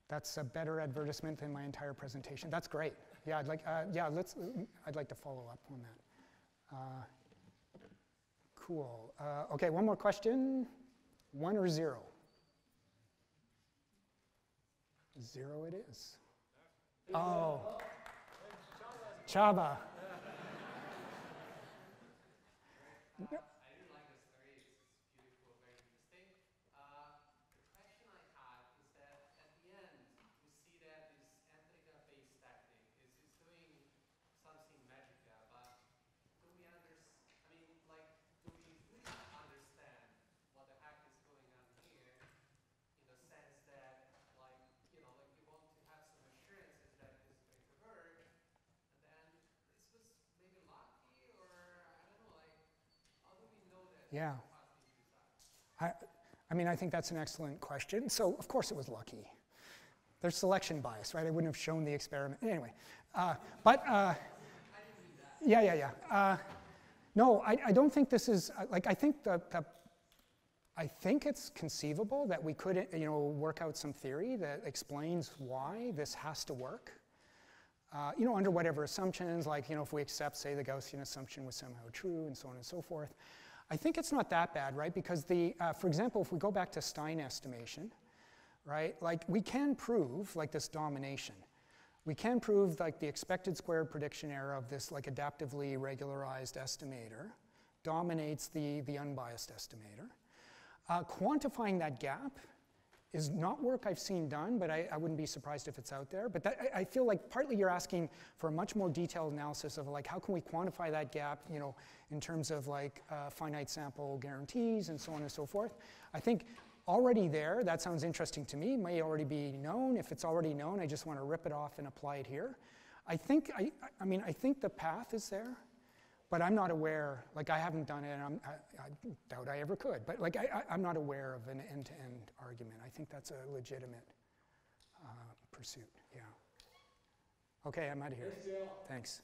That's a better advertisement than my entire presentation. That's great. Yeah, I'd like, uh, yeah, let's, I'd like to follow up on that. Uh, cool. Uh, okay, one more question. One or zero? Zero it is. Oh. Csaba. I really like the story. It's, it's beautiful, very interesting. Uh, the question I had is that at the end, we see that this Entrica-based technique is, is doing something magical, but do we understand, I mean, like, do we really understand what the heck is going on here in the sense that, like, you know, like you want to have some assurances that this is going to work, and then this was maybe lucky, or I don't know, like, how do we know that? Yeah. I, I mean, I think that's an excellent question. So, of course, it was lucky. There's selection bias, right? I wouldn't have shown the experiment. Anyway, uh, but uh, yeah, yeah, yeah. Uh, no, I, I don't think this is uh, like I think the, the I think it's conceivable that we could, you know, work out some theory that explains why this has to work. Uh, you know, under whatever assumptions, like you know, if we accept, say, the Gaussian assumption was somehow true, and so on and so forth. I think it's not that bad, right? Because the, uh, for example, if we go back to Stein estimation, right? Like we can prove like this domination. We can prove like the expected squared prediction error of this like adaptively regularized estimator dominates the, the unbiased estimator. Uh, quantifying that gap is not work I've seen done, but I, I wouldn't be surprised if it's out there. But that, I, I feel like partly you're asking for a much more detailed analysis of like how can we quantify that gap, you know, in terms of like uh, finite sample guarantees and so on and so forth. I think already there, that sounds interesting to me, may already be known. If it's already known, I just want to rip it off and apply it here. I think, I, I mean, I think the path is there, but I'm not aware, like I haven't done it, and I'm, I, I doubt I ever could, but like I, I, am not aware of an end-to-end argument. I think that's a legitimate uh, pursuit, yeah. Okay, I'm out of here. Thanks.